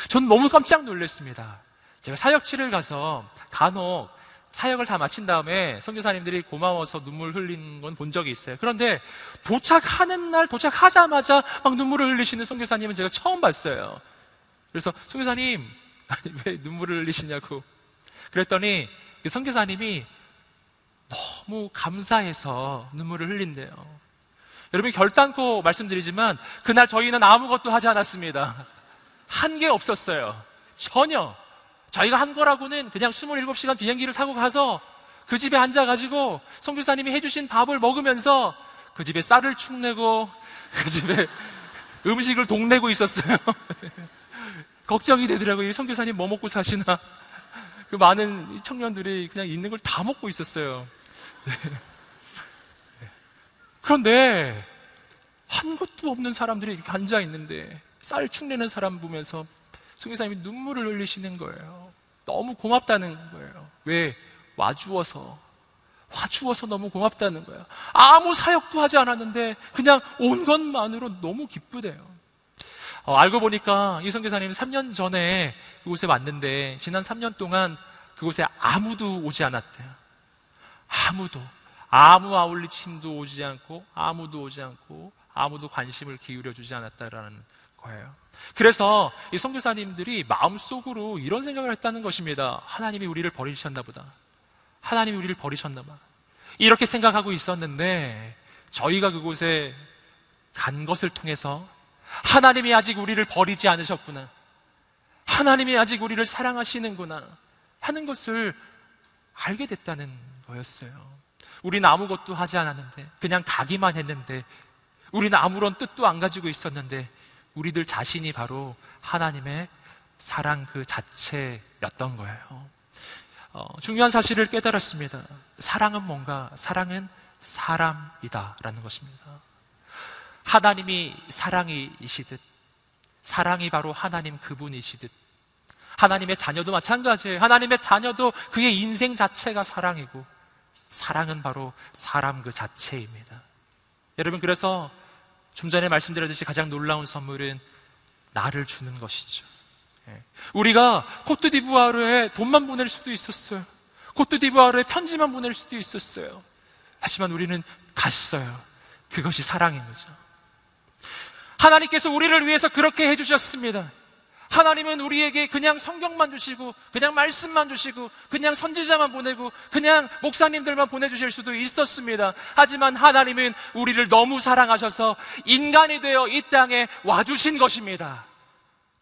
전 너무 깜짝 놀랐습니다. 제가 사역치를 가서 간혹 사역을 다 마친 다음에 선교사님들이 고마워서 눈물 흘린 건 본 적이 있어요. 그런데 도착하는 날 도착하자마자 막 눈물을 흘리시는 선교사님은 제가 처음 봤어요. 그래서 선교사님 아니 왜 눈물을 흘리시냐고 그랬더니 그 선교사님이 너무 감사해서 눈물을 흘린대요. 여러분 결단코 말씀드리지만 그날 저희는 아무것도 하지 않았습니다. 한 게 없었어요. 전혀. 저희가 한 거라고는 그냥 27시간 비행기를 타고 가서 그 집에 앉아가지고 성교사님이 해주신 밥을 먹으면서 그 집에 쌀을 축내고 그 집에 음식을 동내고 있었어요. *laughs* 걱정이 되더라고요. 이 성교사님 뭐 먹고 사시나. 그 많은 청년들이 그냥 있는 걸 다 먹고 있었어요. *laughs* 그런데 한 것도 없는 사람들이 이렇게 앉아 있는데 쌀 축내는 사람 보면서 성교사님이 눈물을 흘리시는 거예요. 너무 고맙다는 거예요. 왜? 와주어서. 와주어서 너무 고맙다는 거예요. 아무 사역도 하지 않았는데 그냥 온 것만으로 너무 기쁘대요. 어, 알고 보니까 이 선교사님 3년 전에 그곳에 왔는데 지난 3년 동안 그곳에 아무도 오지 않았대요. 아무도. 아무 아울리침도 오지 않고 아무도 오지 않고 아무도 관심을 기울여 주지 않았다라는 거예요. 그래서 이 선교사님들이 마음속으로 이런 생각을 했다는 것입니다. 하나님이 우리를 버리셨나 보다. 하나님이 우리를 버리셨나 봐. 이렇게 생각하고 있었는데 저희가 그곳에 간 것을 통해서 하나님이 아직 우리를 버리지 않으셨구나. 하나님이 아직 우리를 사랑하시는구나. 하는 것을 알게 됐다는 거였어요. 우리는 아무것도 하지 않았는데, 그냥 가기만 했는데, 우리는 아무런 뜻도 안 가지고 있었는데, 우리들 자신이 바로 하나님의 사랑 그 자체였던 거예요. 어, 중요한 사실을 깨달았습니다. 사랑은 뭔가? 사랑은 사람이다라는 것입니다. 하나님이 사랑이시듯, 사랑이 바로 하나님 그분이시듯, 하나님의 자녀도 마찬가지예요. 하나님의 자녀도 그의 인생 자체가 사랑이고, 사랑은 바로 사람 그 자체입니다. 여러분, 그래서 좀 전에 말씀드렸듯이 가장 놀라운 선물은 나를 주는 것이죠. 예. 우리가 코트디부아르에 돈만 보낼 수도 있었어요. 코트디부아르에 편지만 보낼 수도 있었어요. 하지만 우리는 갔어요. 그것이 사랑인 거죠. 하나님께서 우리를 위해서 그렇게 해주셨습니다. 하나님은 우리에게 그냥 성경만 주시고, 그냥 말씀만 주시고, 그냥 선지자만 보내고, 그냥 목사님들만 보내주실 수도 있었습니다. 하지만 하나님은 우리를 너무 사랑하셔서 인간이 되어 이 땅에 와주신 것입니다.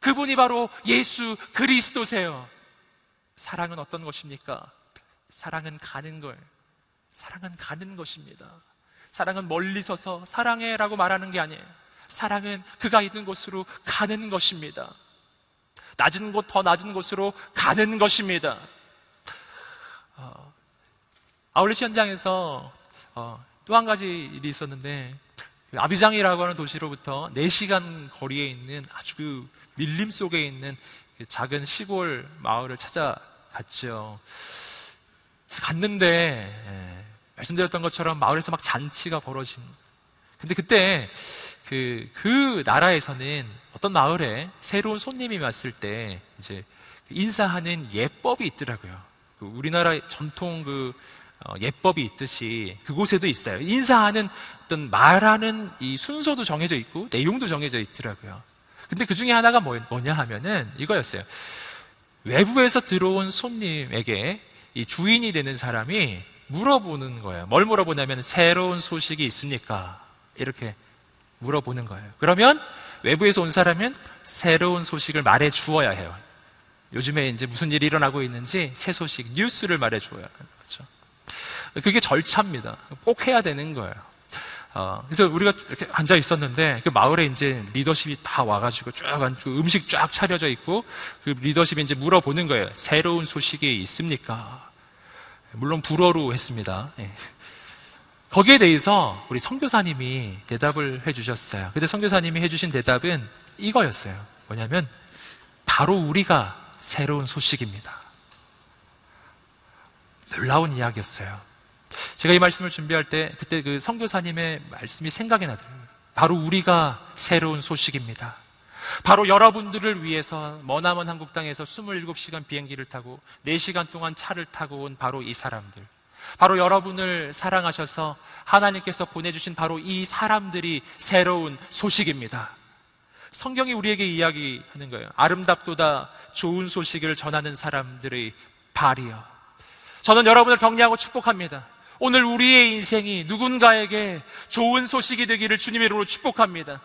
그분이 바로 예수 그리스도세요. 사랑은 어떤 것입니까? 사랑은 가는 거예요. 사랑은 가는 것입니다. 사랑은 멀리 서서 사랑해 라고 말하는 게 아니에요. 사랑은 그가 있는 곳으로 가는 것입니다. 낮은 곳, 더 낮은 곳으로 가는 것입니다. 어, 아울렛 현장에서 어, 또 한 가지 일이 있었는데 그 아비장이라고 하는 도시로부터 4시간 거리에 있는 아주 그 밀림 속에 있는 그 작은 시골 마을을 찾아갔죠. 갔는데 예, 말씀드렸던 것처럼 마을에서 막 잔치가 벌어진. 근데 그때 그, 그 나라에서는 어떤 마을에 새로운 손님이 왔을 때 이제 인사하는 예법이 있더라고요. 그 우리나라 전통 그 어, 예법이 있듯이 그곳에도 있어요. 인사하는 어떤 말하는 이 순서도 정해져 있고 내용도 정해져 있더라고요. 근데 그 중에 하나가 뭐, 뭐냐 하면은 이거였어요. 외부에서 들어온 손님에게 이 주인이 되는 사람이 물어보는 거예요. 뭘 물어보냐면 새로운 소식이 있습니까? 이렇게 물어보는 거예요. 그러면 외부에서 온 사람은 새로운 소식을 말해 주어야 해요. 요즘에 이제 무슨 일이 일어나고 있는지 새 소식, 뉴스를 말해 주어야 하는 거죠. 그게 절차입니다. 꼭 해야 되는 거예요. 어, 그래서 우리가 이렇게 앉아 있었는데 그 마을에 이제 리더십이 다 와가지고 쭉그 음식 쫙 차려져 있고 그 리더십이 이제 물어보는 거예요. 새로운 소식이 있습니까? 물론 불어로 했습니다. 예. 거기에 대해서 우리 선교사님이 대답을 해주셨어요. 근데 선교사님이 해주신 대답은 이거였어요. 뭐냐면 바로 우리가 새로운 소식입니다. 놀라운 이야기였어요. 제가 이 말씀을 준비할 때 그때 그 선교사님의 말씀이 생각이 나더라고요. 바로 우리가 새로운 소식입니다. 바로 여러분들을 위해서 머나먼 한국 땅에서 27시간 비행기를 타고 4시간 동안 차를 타고 온 바로 이 사람들. 바로 여러분을 사랑하셔서 하나님께서 보내주신 바로 이 사람들이 새로운 소식입니다. 성경이 우리에게 이야기하는 거예요. 아름답도다 좋은 소식을 전하는 사람들의 발이요. 저는 여러분을 격려하고 축복합니다. 오늘 우리의 인생이 누군가에게 좋은 소식이 되기를 주님의 이름으로 축복합니다.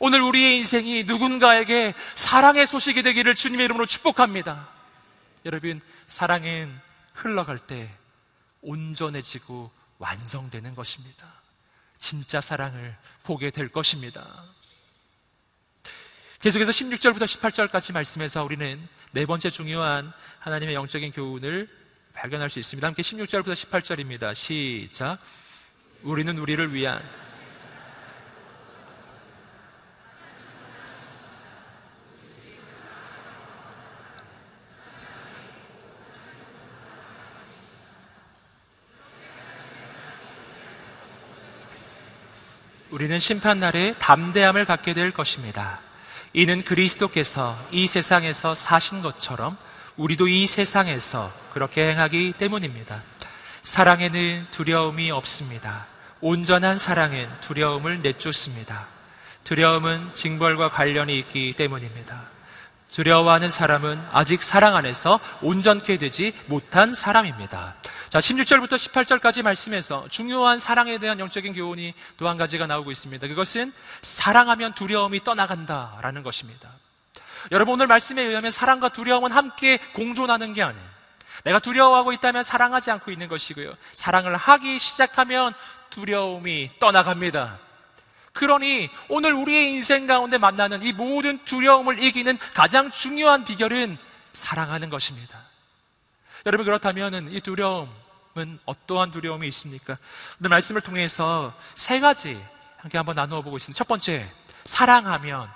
오늘 우리의 인생이 누군가에게 사랑의 소식이 되기를 주님의 이름으로 축복합니다. 여러분, 사랑은 흘러갈 때 온전해지고 완성되는 것입니다. 진짜 사랑을 보게 될 것입니다. 계속해서 16절부터 18절까지 말씀에서 우리는 네 번째 중요한 하나님의 영적인 교훈을 발견할 수 있습니다. 함께 16절부터 18절입니다. 시작. 우리는 우리를 위한 우리는 심판날에 담대함을 갖게 될 것입니다. 이는 그리스도께서 이 세상에서 사신 것처럼 우리도 이 세상에서 그렇게 행하기 때문입니다. 사랑에는 두려움이 없습니다. 온전한 사랑은 두려움을 내쫓습니다. 두려움은 징벌과 관련이 있기 때문입니다. 두려워하는 사람은 아직 사랑 안에서 온전케 되지 못한 사람입니다. 자, 16절부터 18절까지 말씀에서 중요한 사랑에 대한 영적인 교훈이 또 한 가지가 나오고 있습니다. 그것은 사랑하면 두려움이 떠나간다라는 것입니다. 여러분 오늘 말씀에 의하면 사랑과 두려움은 함께 공존하는 게 아니에요. 내가 두려워하고 있다면 사랑하지 않고 있는 것이고요. 사랑을 하기 시작하면 두려움이 떠나갑니다. 그러니 오늘 우리의 인생 가운데 만나는 이 모든 두려움을 이기는 가장 중요한 비결은 사랑하는 것입니다. 여러분 그렇다면 이 두려움은 어떠한 두려움이 있습니까? 오늘 말씀을 통해서 세 가지 함께 한번 나누어 보고 있습니다. 첫 번째, 사랑하면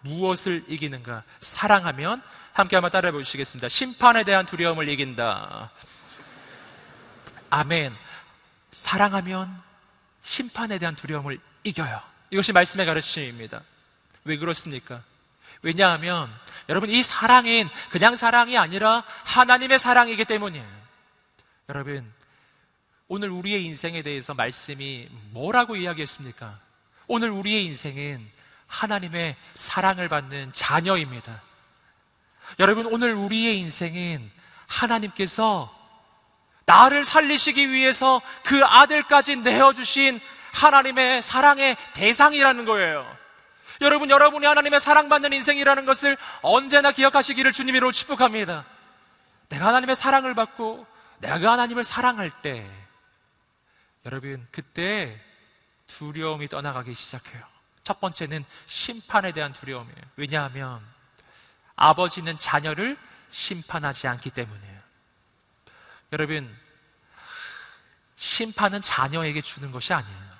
무엇을 이기는가? 사랑하면 함께 한번 따라해 보시겠습니다. 심판에 대한 두려움을 이긴다. 아멘. 사랑하면 심판에 대한 두려움을 이겨요. 이것이 말씀의 가르침입니다. 왜 그렇습니까? 왜냐하면 여러분 이 사랑은 그냥 사랑이 아니라 하나님의 사랑이기 때문이에요. 여러분 오늘 우리의 인생에 대해서 말씀이 뭐라고 이야기했습니까? 오늘 우리의 인생은 하나님의 사랑을 받는 자녀입니다. 여러분 오늘 우리의 인생은 하나님께서 나를 살리시기 위해서 그 아들까지 내어주신 하나님의 사랑의 대상이라는 거예요. 여러분, 여러분이 하나님의 사랑받는 인생이라는 것을 언제나 기억하시기를 주님으로 축복합니다. 내가 하나님의 사랑을 받고 내가 하나님을 사랑할 때 여러분, 그때 두려움이 떠나가기 시작해요. 첫 번째는 심판에 대한 두려움이에요. 왜냐하면 아버지는 자녀를 심판하지 않기 때문이에요. 여러분, 심판은 자녀에게 주는 것이 아니에요.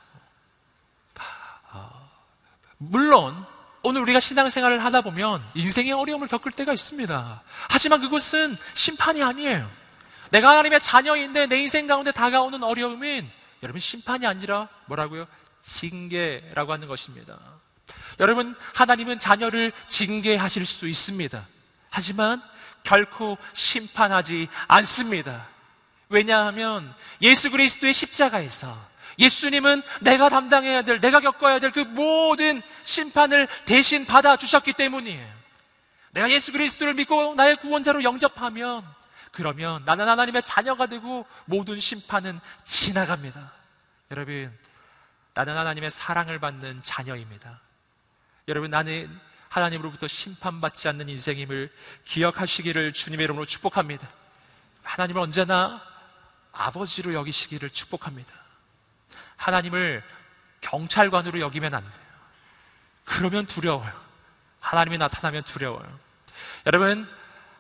아, 물론 오늘 우리가 신앙생활을 하다 보면 인생의 어려움을 겪을 때가 있습니다. 하지만 그것은 심판이 아니에요. 내가 하나님의 자녀인데 내 인생 가운데 다가오는 어려움은 여러분 심판이 아니라 뭐라고요? 징계라고 하는 것입니다. 여러분 하나님은 자녀를 징계하실 수 있습니다. 하지만 결코 심판하지 않습니다. 왜냐하면 예수 그리스도의 십자가에서 예수님은 내가 담당해야 될, 내가 겪어야 될 그 모든 심판을 대신 받아주셨기 때문이에요. 내가 예수 그리스도를 믿고 나의 구원자로 영접하면 그러면 나는 하나님의 자녀가 되고 모든 심판은 지나갑니다. 여러분, 나는 하나님의 사랑을 받는 자녀입니다. 여러분, 나는 하나님으로부터 심판받지 않는 인생임을 기억하시기를 주님의 이름으로 축복합니다. 하나님을 언제나 아버지로 여기시기를 축복합니다. 하나님을 경찰관으로 여기면 안 돼요. 그러면 두려워요. 하나님이 나타나면 두려워요. 여러분,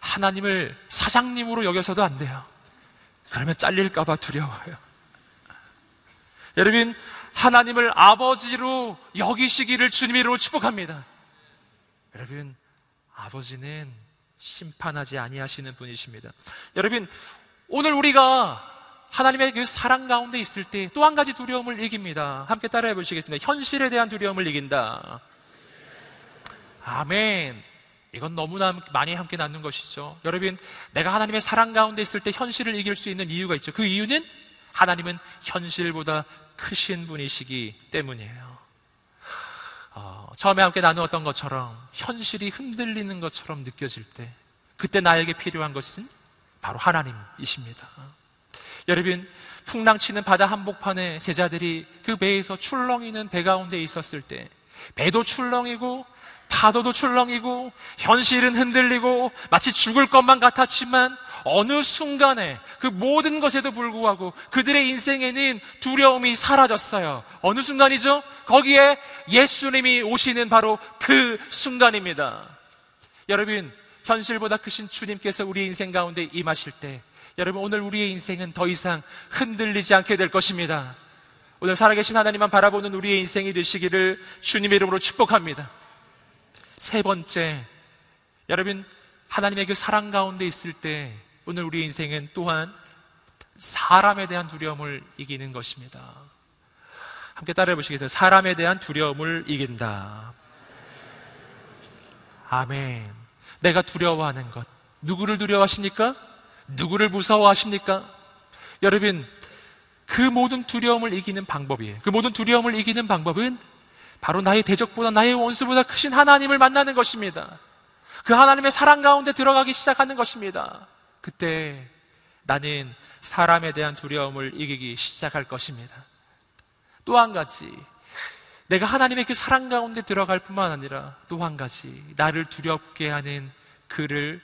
하나님을 사장님으로 여겨서도 안 돼요. 그러면 잘릴까봐 두려워요. 여러분, 하나님을 아버지로 여기시기를 주님의 이름으로 축복합니다. 여러분, 아버지는 심판하지 아니하시는 분이십니다. 여러분, 오늘 우리가 하나님의 그 사랑 가운데 있을 때 또 한 가지 두려움을 이깁니다. 함께 따라해 보시겠습니다. 현실에 대한 두려움을 이긴다. 아멘. 이건 너무나 많이 함께 낳는 것이죠. 여러분, 내가 하나님의 사랑 가운데 있을 때 현실을 이길 수 있는 이유가 있죠. 그 이유는 하나님은 현실보다 크신 분이시기 때문이에요. 어, 처음에 함께 나누었던 것처럼 현실이 흔들리는 것처럼 느껴질 때 그때 나에게 필요한 것은 바로 하나님이십니다. 여러분, 풍랑치는 바다 한복판에 제자들이 그 배에서 출렁이는 배 가운데 있었을 때 배도 출렁이고 파도도 출렁이고 현실은 흔들리고 마치 죽을 것만 같았지만 어느 순간에 그 모든 것에도 불구하고 그들의 인생에는 두려움이 사라졌어요. 어느 순간이죠? 거기에 예수님이 오시는 바로 그 순간입니다. 여러분, 현실보다 크신 주님께서 우리 인생 가운데 임하실 때 여러분 오늘 우리의 인생은 더 이상 흔들리지 않게 될 것입니다. 오늘 살아계신 하나님만 바라보는 우리의 인생이 되시기를 주님의 이름으로 축복합니다. 세 번째, 여러분, 하나님의 그 사랑 가운데 있을 때 오늘 우리 인생은 또한 사람에 대한 두려움을 이기는 것입니다. 함께 따라해 보시겠어요? 사람에 대한 두려움을 이긴다. 아멘. 내가 두려워하는 것. 누구를 두려워하십니까? 누구를 무서워하십니까? 여러분, 그 모든 두려움을 이기는 방법이에요. 그 모든 두려움을 이기는 방법은 바로 나의 대적보다 나의 원수보다 크신 하나님을 만나는 것입니다. 그 하나님의 사랑 가운데 들어가기 시작하는 것입니다. 그때 나는 사람에 대한 두려움을 이기기 시작할 것입니다. 또 한 가지, 내가 하나님의 그 사랑 가운데 들어갈 뿐만 아니라 또 한 가지, 나를 두렵게 하는 그를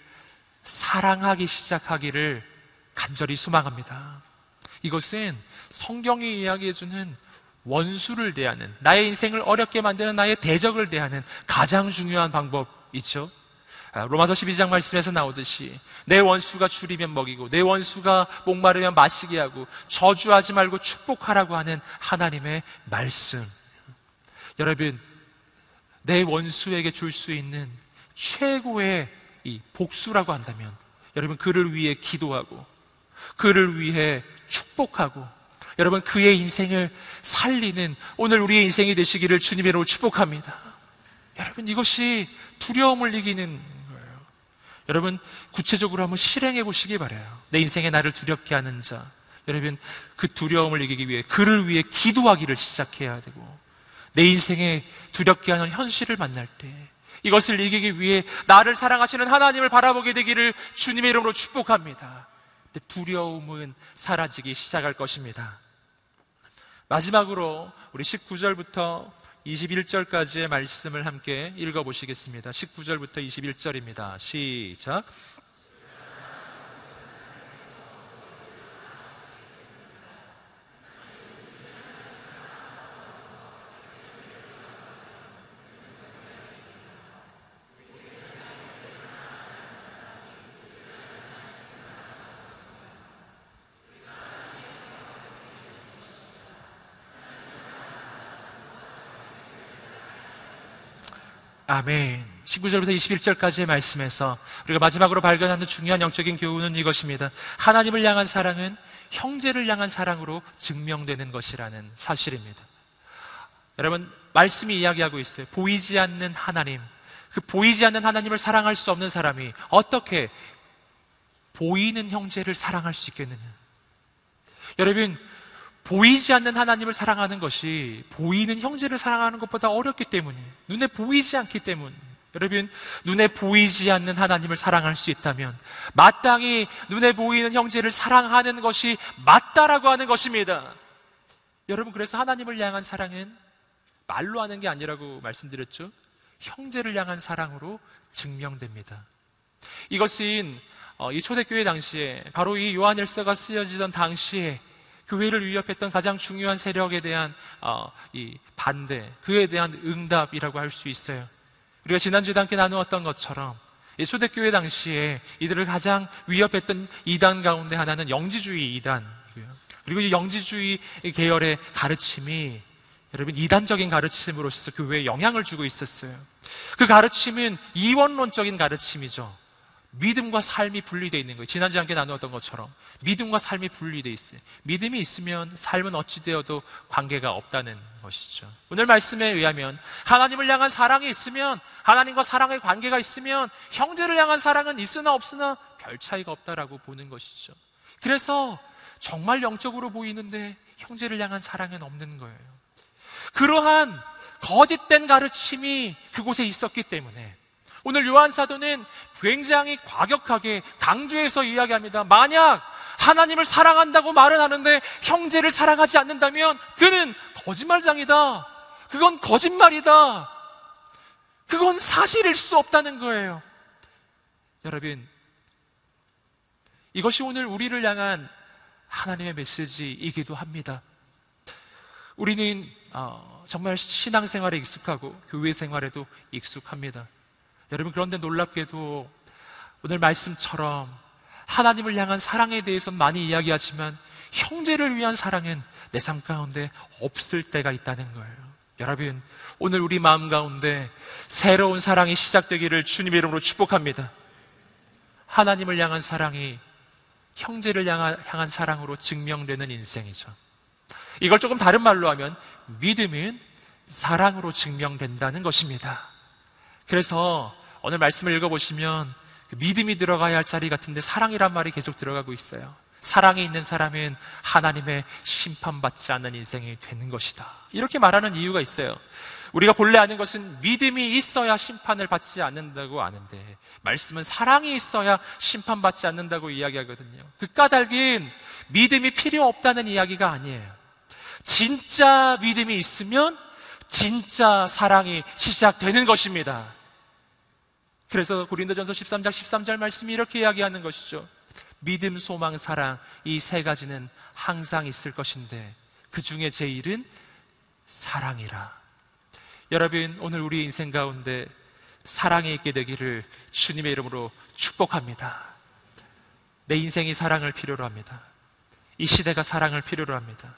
사랑하기 시작하기를 간절히 소망합니다. 이것은 성경이 이야기해주는 원수를 대하는, 나의 인생을 어렵게 만드는 나의 대적을 대하는 가장 중요한 방법이죠. 아, 로마서 12장 말씀에서 나오듯이 내 원수가 줄이면 먹이고 내 원수가 목마르면 마시게 하고 저주하지 말고 축복하라고 하는 하나님의 말씀. 여러분, 내 원수에게 줄 수 있는 최고의 이 복수라고 한다면 여러분 그를 위해 기도하고 그를 위해 축복하고 여러분 그의 인생을 살리는 오늘 우리의 인생이 되시기를 주님으로 축복합니다. 여러분 이것이 두려움을 이기는 거예요. 여러분 구체적으로 한번 실행해 보시기 바래요. 내 인생에 나를 두렵게 하는 자. 여러분 그 두려움을 이기기 위해 그를 위해 기도하기를 시작해야 되고 내 인생에 두렵게 하는 현실을 만날 때 이것을 이기기 위해 나를 사랑하시는 하나님을 바라보게 되기를 주님의 이름으로 축복합니다. 두려움은 사라지기 시작할 것입니다. 마지막으로 우리 19절부터 21절까지의 말씀을 함께 읽어보시겠습니다. 19절부터 21절입니다. 시작. 아멘. 19절부터 21절까지의 말씀에서 우리가 마지막으로 발견하는 중요한 영적인 교훈은 이것입니다. 하나님을 향한 사랑은 형제를 향한 사랑으로 증명되는 것이라는 사실입니다. 여러분, 말씀이 이야기하고 있어요. 보이지 않는 하나님. 그 보이지 않는 하나님을 사랑할 수 없는 사람이 어떻게 보이는 형제를 사랑할 수 있겠느냐. 여러분, 보이지 않는 하나님을 사랑하는 것이 보이는 형제를 사랑하는 것보다 어렵기 때문에 눈에 보이지 않기 때문. 여러분, 눈에 보이지 않는 하나님을 사랑할 수 있다면 마땅히 눈에 보이는 형제를 사랑하는 것이 맞다라고 하는 것입니다. 여러분, 그래서 하나님을 향한 사랑은 말로 하는 게 아니라고 말씀드렸죠. 형제를 향한 사랑으로 증명됩니다. 이것은 어, 이 초대교회 당시에 바로 이 요한일서가 쓰여지던 당시에 교회를 위협했던 가장 중요한 세력에 대한 어, 이 반대, 그에 대한 응답이라고 할 수 있어요. 우리가 지난주에 함께 나누었던 것처럼 이 초대교회 당시에 이들을 가장 위협했던 이단 가운데 하나는 영지주의 이단이고요. 그리고 이 영지주의 계열의 가르침이 여러분 이단적인 가르침으로서 교회에 영향을 주고 있었어요. 그 가르침은 이원론적인 가르침이죠. 믿음과 삶이 분리되어 있는 거예요. 지난주에 함께 나누었던 것처럼 믿음과 삶이 분리되어 있어요. 믿음이 있으면 삶은 어찌되어도 관계가 없다는 것이죠. 오늘 말씀에 의하면 하나님을 향한 사랑이 있으면 하나님과 사랑의 관계가 있으면 형제를 향한 사랑은 있으나 없으나 별 차이가 없다라고 보는 것이죠. 그래서 정말 영적으로 보이는데 형제를 향한 사랑은 없는 거예요. 그러한 거짓된 가르침이 그곳에 있었기 때문에 오늘 요한 사도는 굉장히 과격하게 강조해서 이야기합니다. 만약 하나님을 사랑한다고 말은 하는데 형제를 사랑하지 않는다면 그는 거짓말장이다. 그건 거짓말이다. 그건 사실일 수 없다는 거예요. 여러분, 이것이 오늘 우리를 향한 하나님의 메시지이기도 합니다. 우리는 어, 정말 신앙생활에 익숙하고 교회 생활에도 익숙합니다. 여러분 그런데 놀랍게도 오늘 말씀처럼 하나님을 향한 사랑에 대해서 많이 이야기하지만 형제를 위한 사랑은 내 삶 가운데 없을 때가 있다는 거예요. 여러분, 오늘 우리 마음 가운데 새로운 사랑이 시작되기를 주님의 이름으로 축복합니다. 하나님을 향한 사랑이 형제를 향한 사랑으로 증명되는 인생이죠. 이걸 조금 다른 말로 하면 믿음은 사랑으로 증명된다는 것입니다. 그래서 오늘 말씀을 읽어보시면 그 믿음이 들어가야 할 자리 같은데 사랑이란 말이 계속 들어가고 있어요. 사랑이 있는 사람은 하나님의 심판받지 않는 인생이 되는 것이다. 이렇게 말하는 이유가 있어요. 우리가 본래 아는 것은 믿음이 있어야 심판을 받지 않는다고 아는데 말씀은 사랑이 있어야 심판받지 않는다고 이야기하거든요. 그 까닭은 믿음이 필요 없다는 이야기가 아니에요. 진짜 믿음이 있으면 진짜 사랑이 시작되는 것입니다. 그래서 고린도전서 13장 13절 말씀이 이렇게 이야기하는 것이죠. 믿음, 소망, 사랑 이 세 가지는 항상 있을 것인데 그 중에 제일은 사랑이라. 여러분 오늘 우리 인생 가운데 사랑이 있게 되기를 주님의 이름으로 축복합니다. 내 인생이 사랑을 필요로 합니다. 이 시대가 사랑을 필요로 합니다.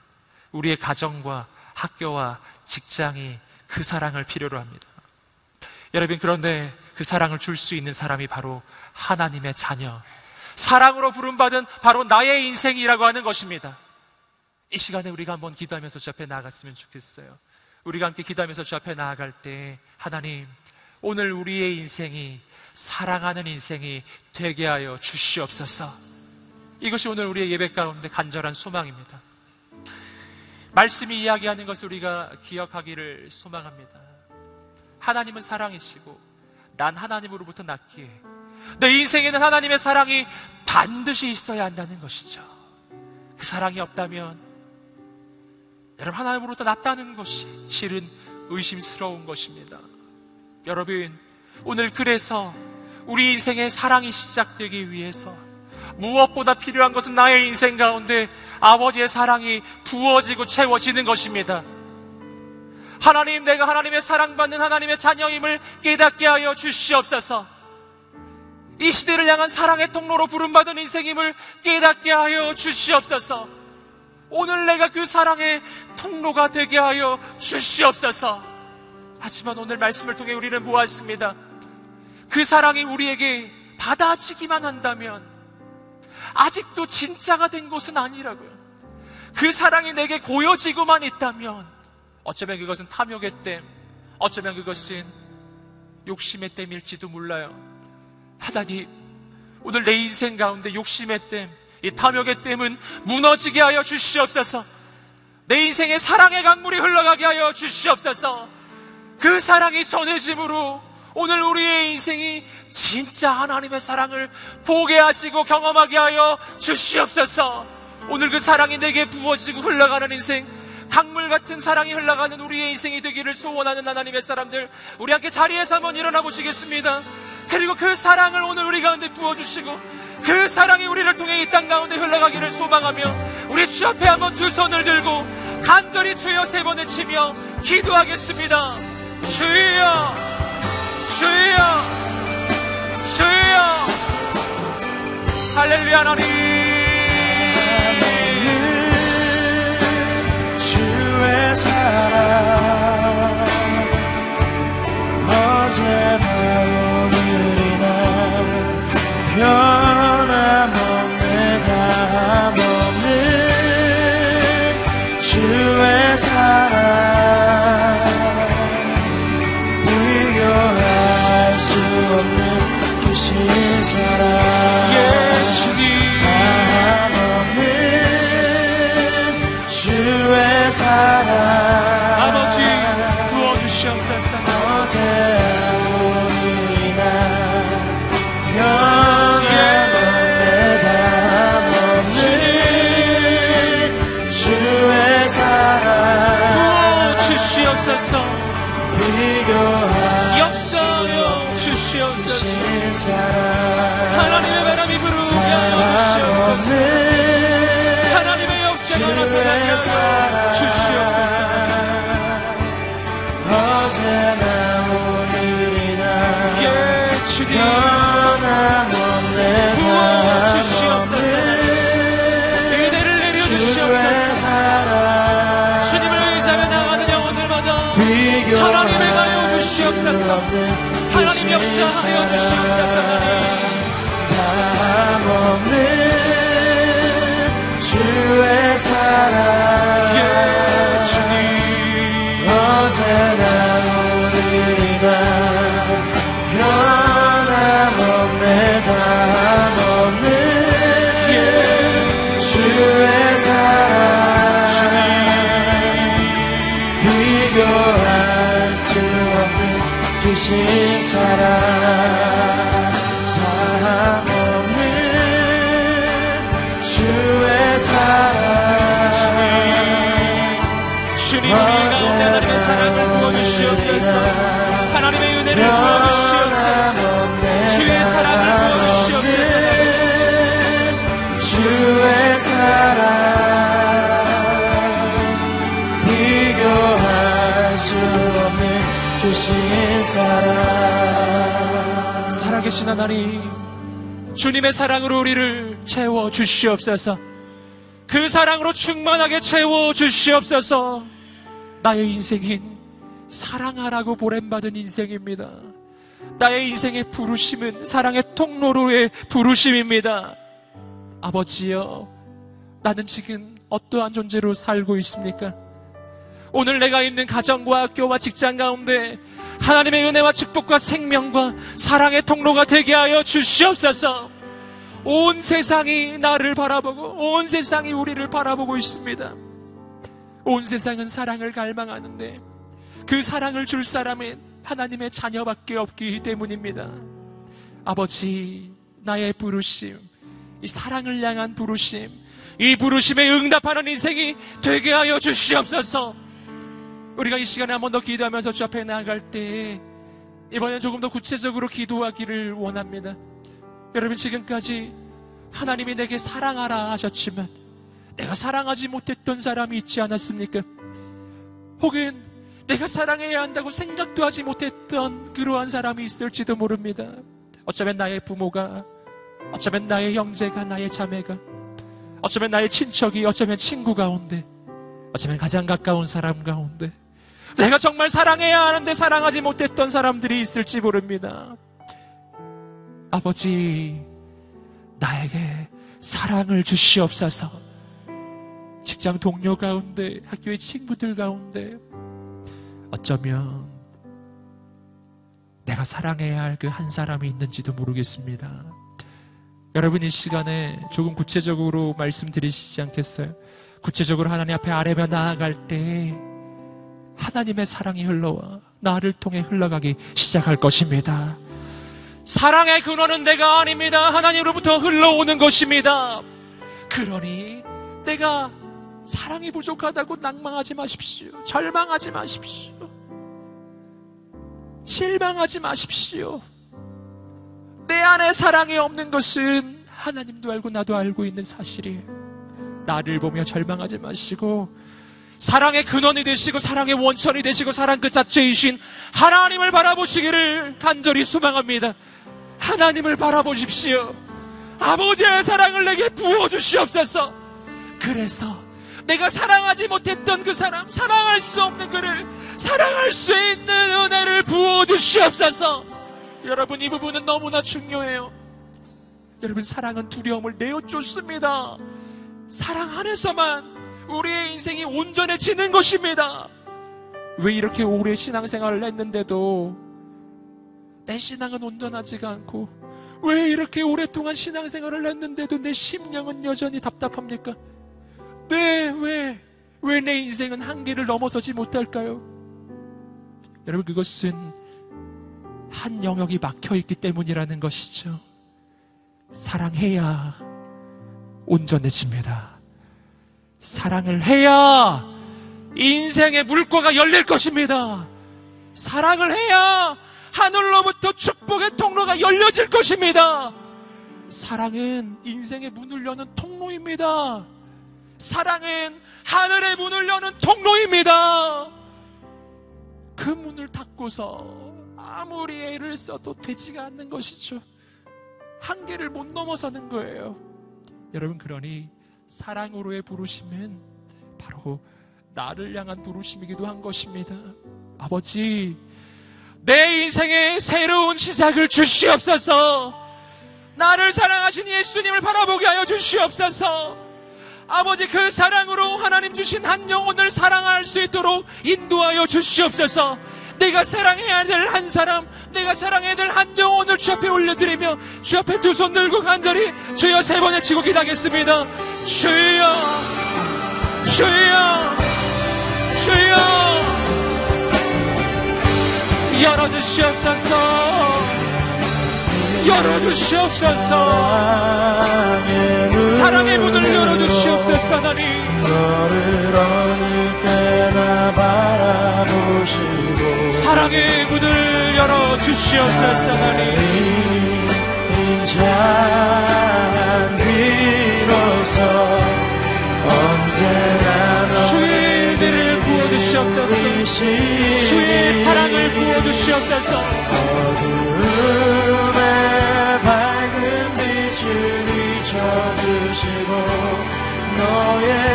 우리의 가정과 학교와 직장이 그 사랑을 필요로 합니다. 여러분, 그런데 그 사랑을 줄 수 있는 사람이 바로 하나님의 자녀. 사랑으로 부름받은 바로 나의 인생이라고 하는 것입니다. 이 시간에 우리가 한번 기도하면서 주 앞에 나아갔으면 좋겠어요. 우리가 함께 기도하면서 주 앞에 나아갈 때, 하나님, 오늘 우리의 인생이 사랑하는 인생이 되게 하여 주시옵소서. 이것이 오늘 우리의 예배 가운데 간절한 소망입니다. 말씀이 이야기하는 것을 우리가 기억하기를 소망합니다. 하나님은 사랑이시고 난 하나님으로부터 났기에 내 인생에는 하나님의 사랑이 반드시 있어야 한다는 것이죠. 그 사랑이 없다면 여러분 하나님으로부터 났다는 것이 실은 의심스러운 것입니다. 여러분 오늘 그래서 우리 인생의 사랑이 시작되기 위해서 무엇보다 필요한 것은 나의 인생 가운데 아버지의 사랑이 부어지고 채워지는 것입니다. 하나님, 내가 하나님의 사랑받는 하나님의 자녀임을 깨닫게 하여 주시옵소서. 이 시대를 향한 사랑의 통로로 부름받은 인생임을 깨닫게 하여 주시옵소서. 오늘 내가 그 사랑의 통로가 되게 하여 주시옵소서. 하지만 오늘 말씀을 통해 우리는 보았습니다. 그 사랑이 우리에게 받아지기만 한다면 아직도 진짜가 된 것은 아니라고요. 그 사랑이 내게 고여지고만 있다면 어쩌면 그것은 탐욕의 땜, 어쩌면 그것은 욕심의 땜일지도 몰라요. 하나님, 오늘 내 인생 가운데 욕심의 땜, 이 탐욕의 땜은 무너지게 하여 주시옵소서. 내 인생에 사랑의 강물이 흘러가게 하여 주시옵소서. 그 사랑이 전해짐으로 오늘 우리의 인생이 진짜 하나님의 사랑을 보게 하시고 경험하게 하여 주시옵소서. 오늘 그 사랑이 내게 부어지고 흘러가는 인생, 강물 같은 사랑이 흘러가는 우리의 인생이 되기를 소원하는 하나님의 사람들, 우리 함께 자리에서 한번 일어나 보시겠습니다. 그리고 그 사랑을 오늘 우리 가운데 부어주시고, 그 사랑이 우리를 통해 이 땅 가운데 흘러가기를 소망하며, 우리 주 앞에 한번 두 손을 들고, 간절히 주여 세 번을 치며 기도하겠습니다. 주여, 주여, 주여, 할렐루야 하나님. 변함없는 감없는 주 하나님 역사하여 주시옵소서. 하나님. 담없는 주의 사랑 예, 주님. 어제나 오늘이 사랑을 부어주시옵소서? 하나님의 은혜를 부어주시옵소서. 주의 사랑을 부어주시옵소서. 주의 사랑 비교할 수 없는 주신 사랑. 살아계신 하나님 주님의 사랑으로 우리를 채워 주시옵소서. 그 사랑으로 충만하게 채워 주시옵소서 나의 인생인 사랑하라고 보냄받은 인생입니다 나의 인생의 부르심은 사랑의 통로로의 부르심입니다 아버지여 나는 지금 어떠한 존재로 살고 있습니까? 오늘 내가 있는 가정과 학교와 직장 가운데 하나님의 은혜와 축복과 생명과 사랑의 통로가 되게 하여 주시옵소서. 온 세상이 나를 바라보고 온 세상이 우리를 바라보고 있습니다. 온 세상은 사랑을 갈망하는데 그 사랑을 줄 사람은 하나님의 자녀밖에 없기 때문입니다. 아버지, 나의 부르심, 이 사랑을 향한 부르심, 이 부르심에 응답하는 인생이 되게 하여 주시옵소서. 우리가 이 시간에 한 번 더 기도하면서 주 앞에 나아갈 때 이번엔 조금 더 구체적으로 기도하기를 원합니다. 여러분 지금까지 하나님이 내게 사랑하라 하셨지만 내가 사랑하지 못했던 사람이 있지 않았습니까? 혹은 내가 사랑해야 한다고 생각도 하지 못했던 그러한 사람이 있을지도 모릅니다. 어쩌면 나의 부모가, 어쩌면 나의 형제가, 나의 자매가, 어쩌면 나의 친척이, 어쩌면 친구 가운데, 어쩌면 가장 가까운 사람 가운데, 내가 정말 사랑해야 하는데 사랑하지 못했던 사람들이 있을지 모릅니다. 아버지, 나에게 사랑을 주시옵소서. 직장 동료 가운데, 학교의 친구들 가운데, 어쩌면 내가 사랑해야 할 그 한 사람이 있는지도 모르겠습니다. 여러분 이 시간에 조금 구체적으로 말씀드리시지 않겠어요? 구체적으로 하나님 앞에 아뢰며 나아갈 때 하나님의 사랑이 흘러와 나를 통해 흘러가기 시작할 것입니다. 사랑의 근원은 내가 아닙니다. 하나님으로부터 흘러오는 것입니다. 그러니 내가 사랑이 부족하다고 낭망하지 마십시오. 절망하지 마십시오. 실망하지 마십시오. 내 안에 사랑이 없는 것은 하나님도 알고 나도 알고 있는 사실이에요. 나를 보며 절망하지 마시고 사랑의 근원이 되시고 사랑의 원천이 되시고 사랑 그 자체이신 하나님을 바라보시기를 간절히 소망합니다. 하나님을 바라보십시오. 아버지의 사랑을 내게 부어주시옵소서. 그래서 내가 사랑하지 못했던 그 사람, 사랑할 수 없는 그를 사랑할 수 있는 은혜를 부어 주시옵소서. 여러분 이 부분은 너무나 중요해요. 여러분 사랑은 두려움을 내어쫓습니다. 사랑 안에서만 우리의 인생이 온전해지는 것입니다. 왜 이렇게 오래 신앙생활을 했는데도 내 신앙은 온전하지가 않고 왜 이렇게 오랫동안 신앙생활을 했는데도 내 심령은 여전히 답답합니까? 네, 왜, 왜 내 인생은 한계를 넘어서지 못할까요? 여러분, 그것은 한 영역이 막혀 있기 때문이라는 것이죠. 사랑해야 온전해집니다. 사랑을 해야 인생의 물꼬가 열릴 것입니다. 사랑을 해야 하늘로부터 축복의 통로가 열려질 것입니다. 사랑은 인생의 문을 여는 통로입니다. 사랑은 하늘의 문을 여는 통로입니다. 그 문을 닫고서 아무리 애를 써도 되지가 않는 것이죠. 한계를 못 넘어서는 거예요. 여러분, 그러니 사랑으로의 부르심은 바로 나를 향한 부르심이기도 한 것입니다. 아버지, 내 인생에 새로운 시작을 주시옵소서. 나를 사랑하신 예수님을 바라보게 하여 주시옵소서. 아버지 그 사랑으로 하나님 주신 한 영혼을 사랑할 수 있도록 인도하여 주시옵소서. 내가 사랑해야 될 한 사람, 내가 사랑해야 될 한 영혼을 주 앞에 올려드리며 주 앞에 두 손 들고 간절히 주여 세 번에 치고 기도하겠습니다. 주여, 주여, 주여, 열어주시옵소서. 열어주시옵소서. 사랑의 문을 열어주시옵소서, 하나님. 너를 어느 때나 바라보시고 사랑의 문을 열어주시옵소서, 하나님. 인자한 비로소 언제나 주의 은혜를 부어주시옵소서. 주의 사랑을 부어주시옵소서.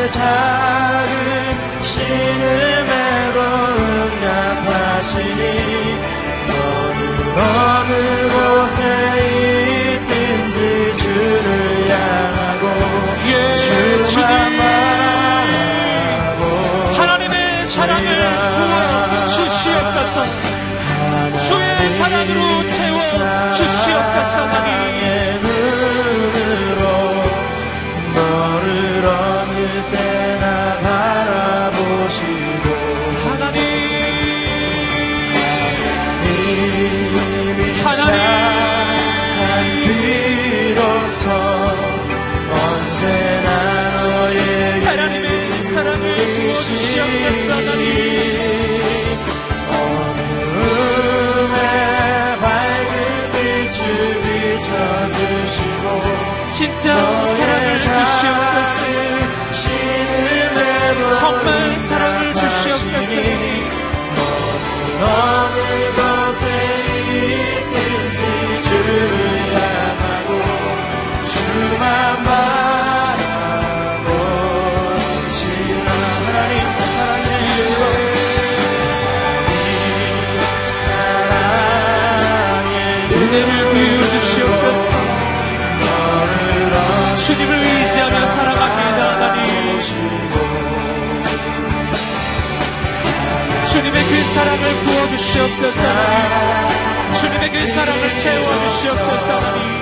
작은 신음 주시옵소서 주님의 그 사랑을 채워주시옵소서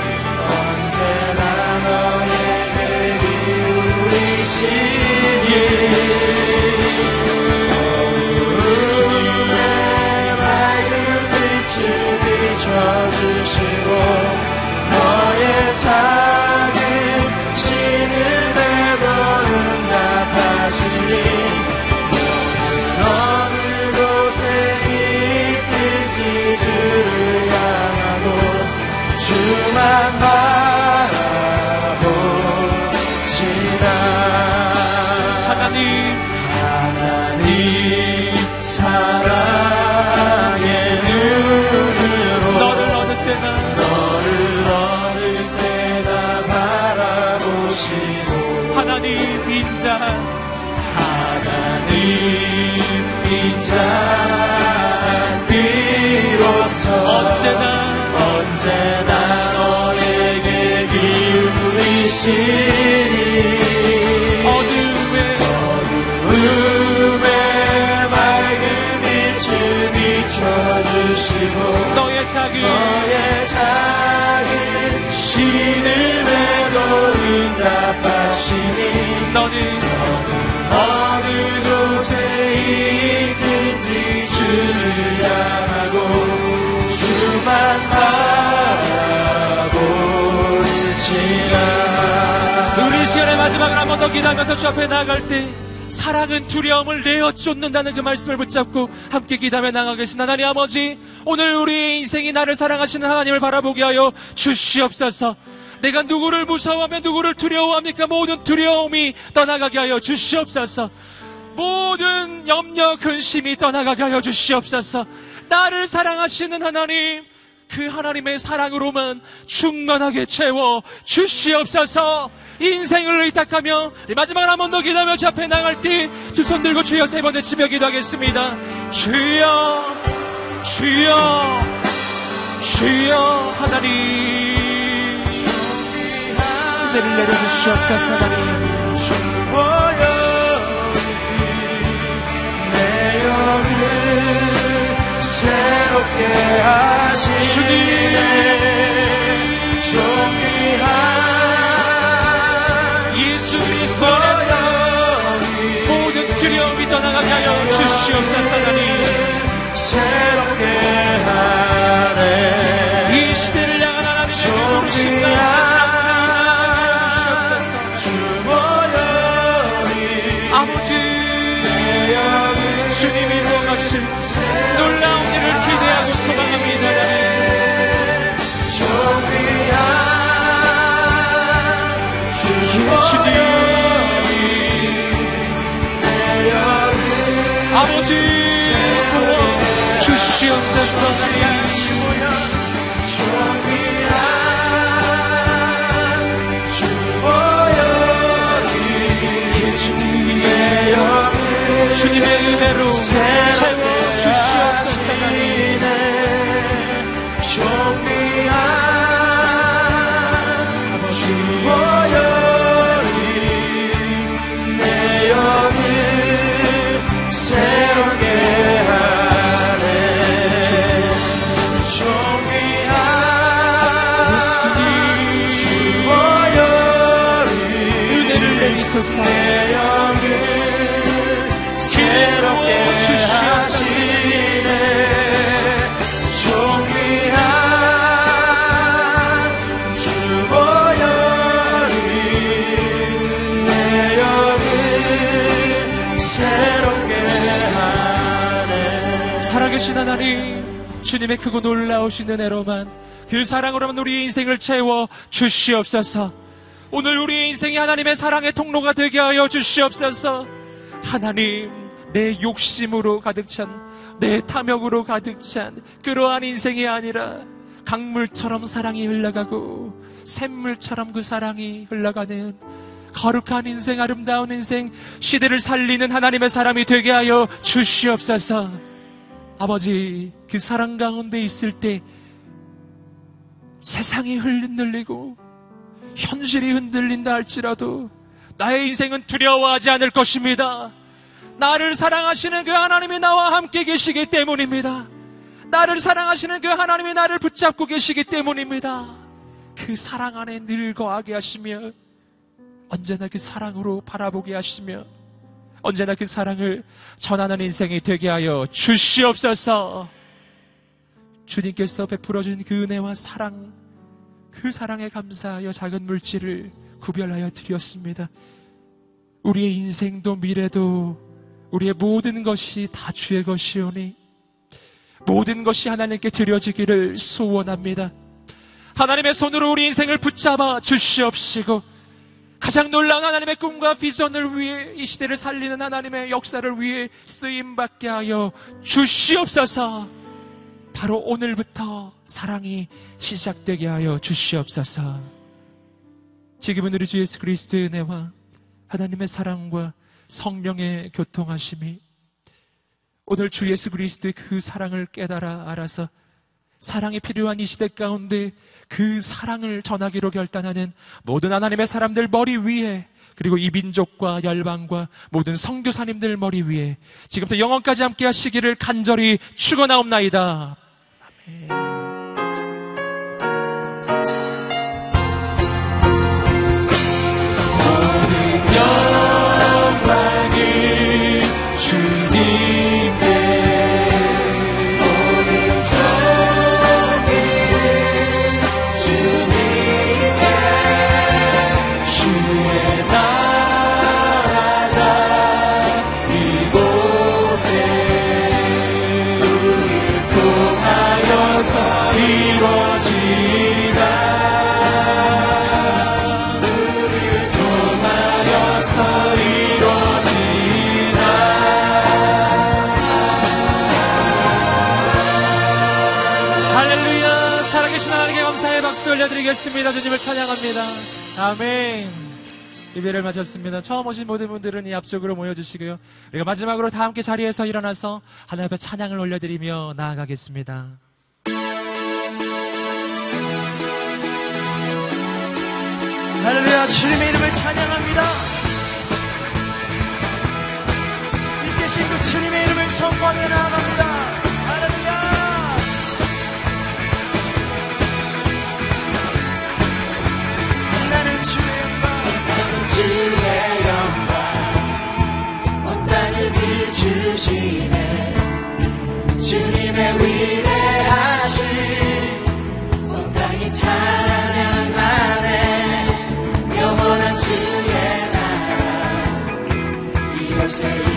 앞에 나아갈 때 사랑은 두려움을 내어 쫓는다는 그 말씀을 붙잡고 함께 기도하며 나아가겠습니다. 하나님 아버지 오늘 우리 인생이 나를 사랑하시는 하나님을 바라보게 하여 주시옵소서 내가 누구를 무서워하며 누구를 두려워합니까? 모든 두려움이 떠나가게 하여 주시옵소서 모든 염려 근심이 떠나가게 하여 주시옵소서 나를 사랑하시는 하나님 그 하나님의 사랑으로만 충만하게 채워 주시옵소서. 인생을 의탁하며 마지막으로 한 번 더 기도하며 주 앞에 나갈 때 두 손 들고 주여 세번 외치며 기도하겠습니다. 주여 주여 주여 하나님. 은혜를 내려주시옵소서 하나님. 내 영을 새롭게 존 귀한 주님의 은혜로 채워 주시옵소서 하나님 주님의 크고 놀라우신 은혜로만 그 사랑으로만 우리 인생을 채워 주시옵소서 오늘 우리 인생이 하나님의 사랑의 통로가 되게 하여 주시옵소서 하나님 내 욕심으로 가득 찬 내 탐욕으로 가득 찬 그러한 인생이 아니라 강물처럼 사랑이 흘러가고 샘물처럼 그 사랑이 흘러가는 거룩한 인생, 아름다운 인생, 시대를 살리는 하나님의 사람이 되게 하여 주시옵소서. 아버지, 그 사랑 가운데 있을 때 세상이 흔들리고 현실이 흔들린다 할지라도 나의 인생은 두려워하지 않을 것입니다. 나를 사랑하시는 그 하나님이 나와 함께 계시기 때문입니다. 나를 사랑하시는 그 하나님이 나를 붙잡고 계시기 때문입니다. 그 사랑 안에 늘 거하게 하시며 언제나 그 사랑으로 바라보게 하시며 언제나 그 사랑을 전하는 인생이 되게 하여 주시옵소서. 주님께서 베풀어 준그 은혜와 사랑, 그 사랑에 감사하여 작은 물질을 구별하여 드렸습니다. 우리의 인생도 미래도 우리의 모든 것이 다 주의 것이오니 모든 것이 하나님께 드려지기를 소원합니다. 하나님의 손으로 우리 인생을 붙잡아 주시옵시고 가장 놀라운 하나님의 꿈과 비전을 위해 이 시대를 살리는 하나님의 역사를 위해 쓰임받게 하여 주시옵소서. 바로 오늘부터 사랑이 시작되게 하여 주시옵소서. 지금은 우리 주 예수 그리스도의 은혜와 하나님의 사랑과 성령의 교통하심이 오늘 주 예수 그리스도의 그 사랑을 깨달아 알아서 사랑이 필요한 이 시대 가운데 그 사랑을 전하기로 결단하는 모든 하나님의 사람들 머리 위에 그리고 이 민족과 열방과 모든 성교사님들 머리 위에 지금부터 영원까지 함께 하시기를 간절히 축원하옵나이다. 아멘. 올려드리겠습니다. 주님을 찬양합니다. 아멘. 예배를 마쳤습니다. 처음 오신 모든 분들은 이 앞쪽으로 모여주시고요. 우리가 마지막으로 다 함께 자리에서 일어나서 하나님 앞에 찬양을 올려드리며 나아가겠습니다. 할렐루야 주님의 이름을 찬양합니다. 이 계신 그 주님의 이름을 선포하며 나아갑니다 비추시네. 주님의 위대하심 온 땅이 찬양하네. 영원한 주의 나라. 이곳에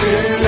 온